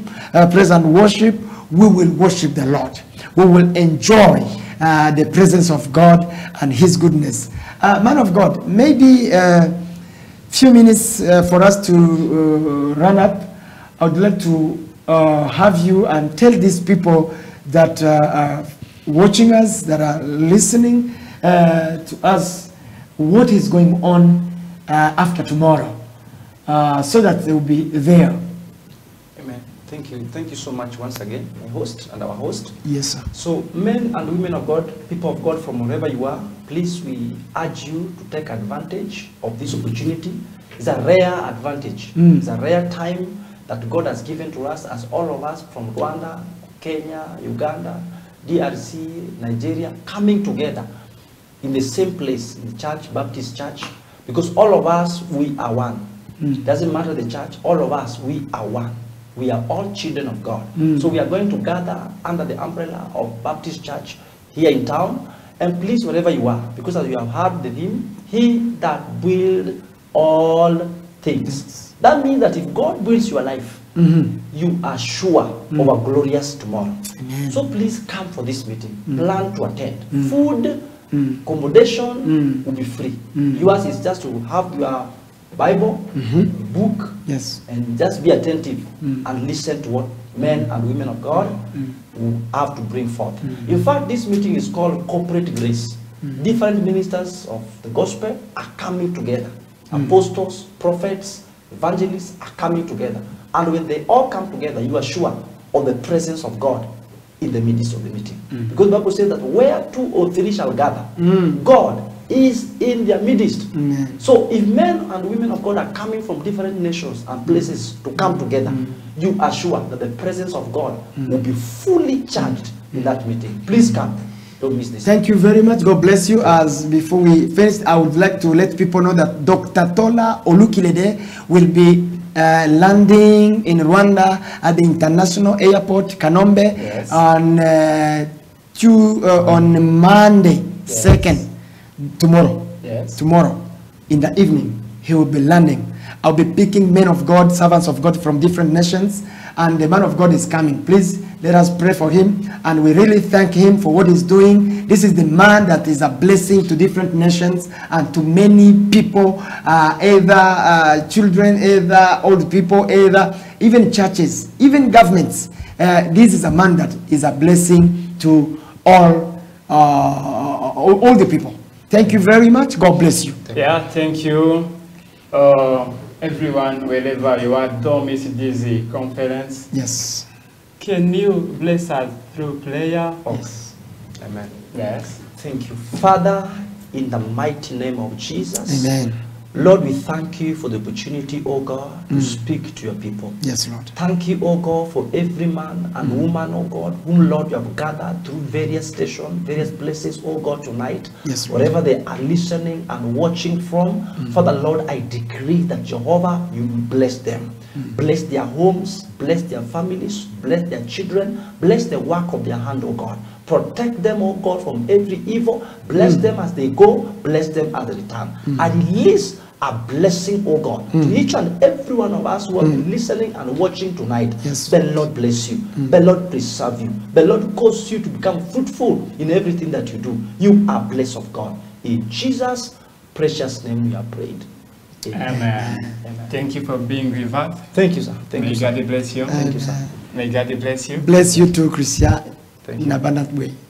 praise and worship. We will worship the Lord. We will enjoy uh, the presence of God and His goodness. Uh, man of God, maybe a few minutes uh, for us to uh, run up. I would like to uh, have you and tell these people that uh, are watching us, that are listening uh, to us, what is going on uh, after tomorrow, uh, so that they will be there. Thank you. Thank you so much once again, my host and our host. Yes, sir. So, men and women of God, people of God from wherever you are, please, we urge you to take advantage of this opportunity. It's a rare advantage. Mm. It's a rare time that God has given to us, as all of us from Rwanda, Kenya, Uganda, DRC, Nigeria, coming together in the same place, in the church, Baptist church, because all of us, we are one. Mm. Doesn't matter the church, all of us, we are one. We are all children of God. Mm. So we are going to gather under the umbrella of Baptist Church here in town. And please, wherever you are, because as you have heard the hymn, He that build all things. That means that if God builds your life, Mhm. you are sure of a glorious tomorrow. Amen. So please come for this meeting. Mm. Plan to attend. Mm. Food, Mm. accommodation Mm. will be free. Mm. Yours is just to have your Bible, Mhm. book, Yes. and just be attentive Mm. and listen to what men and women of God Mm. will have to bring forth. Mm. In fact, this meeting is called corporate grace. Mm. Different ministers of the gospel are coming together. Mm. Apostles, prophets, evangelists are coming together. And when they all come together, you are sure of the presence of God in the midst of the meeting. Mm. Because the Bible says that where two or three shall gather, Mm. God is in their midst. Amen. So if men and women of God are coming from different nations and places to come together, Mm. you are sure that the presence of God Mm. will be fully charged in that meeting. Please come. Don't miss this. Thank you very much. God bless you. As before we finish, I would like to let people know that Dr. Tola Olukilede will be uh, landing in Rwanda at the international airport Kanombe Yes. on uh, tu- uh, on Monday Yes. second tomorrow. Yes. Tomorrow in the evening he will be landing. I'll be picking men of God, servants of God from different nations, and the man of God is coming. Please let us pray for him, and we really thank him for what he's doing. This is the man that is a blessing to different nations and to many people, uh, either uh, children, either old people, either even churches, even governments. Uh, this is a man that is a blessing to all, uh, all, all the people. Thank you very much. God bless you. Yeah, thank you. Uh, everyone, wherever you are, don't miss this conference. Yes. Can you bless us through prayer? Yes. Amen. Yes. Thank you. Father, in the mighty name of Jesus. Amen. Lord, we thank you for the opportunity, oh God, to mm. speak to your people. Yes, Lord. Thank you, oh God, for every man and mm. woman, oh God, whom, Lord, you have gathered through various stations, various places, oh God, tonight. Yes, Lord. Wherever they are listening and watching from, mm. Father, Lord, I decree that Jehovah, you will bless them. Bless their homes, bless their families, bless their children, bless the work of their hand, oh God. Protect them, oh God, from every evil. Bless hmm. them as they go, bless them as they return. Hmm. I release a blessing, oh God, to hmm. each and every one of us who are listening and watching tonight. Yes. The Lord bless you. The Lord preserve you. The Lord cause you to become fruitful in everything that you do. You are blessed of God. In Jesus' precious name we are prayed. Amen. Thank you for being with us. Thank you, sir. Thank May you, sir. God bless you. Thank you, sir. May God bless you. Bless you too, Christian, Thank in you.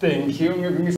Thank you mwebwe mwese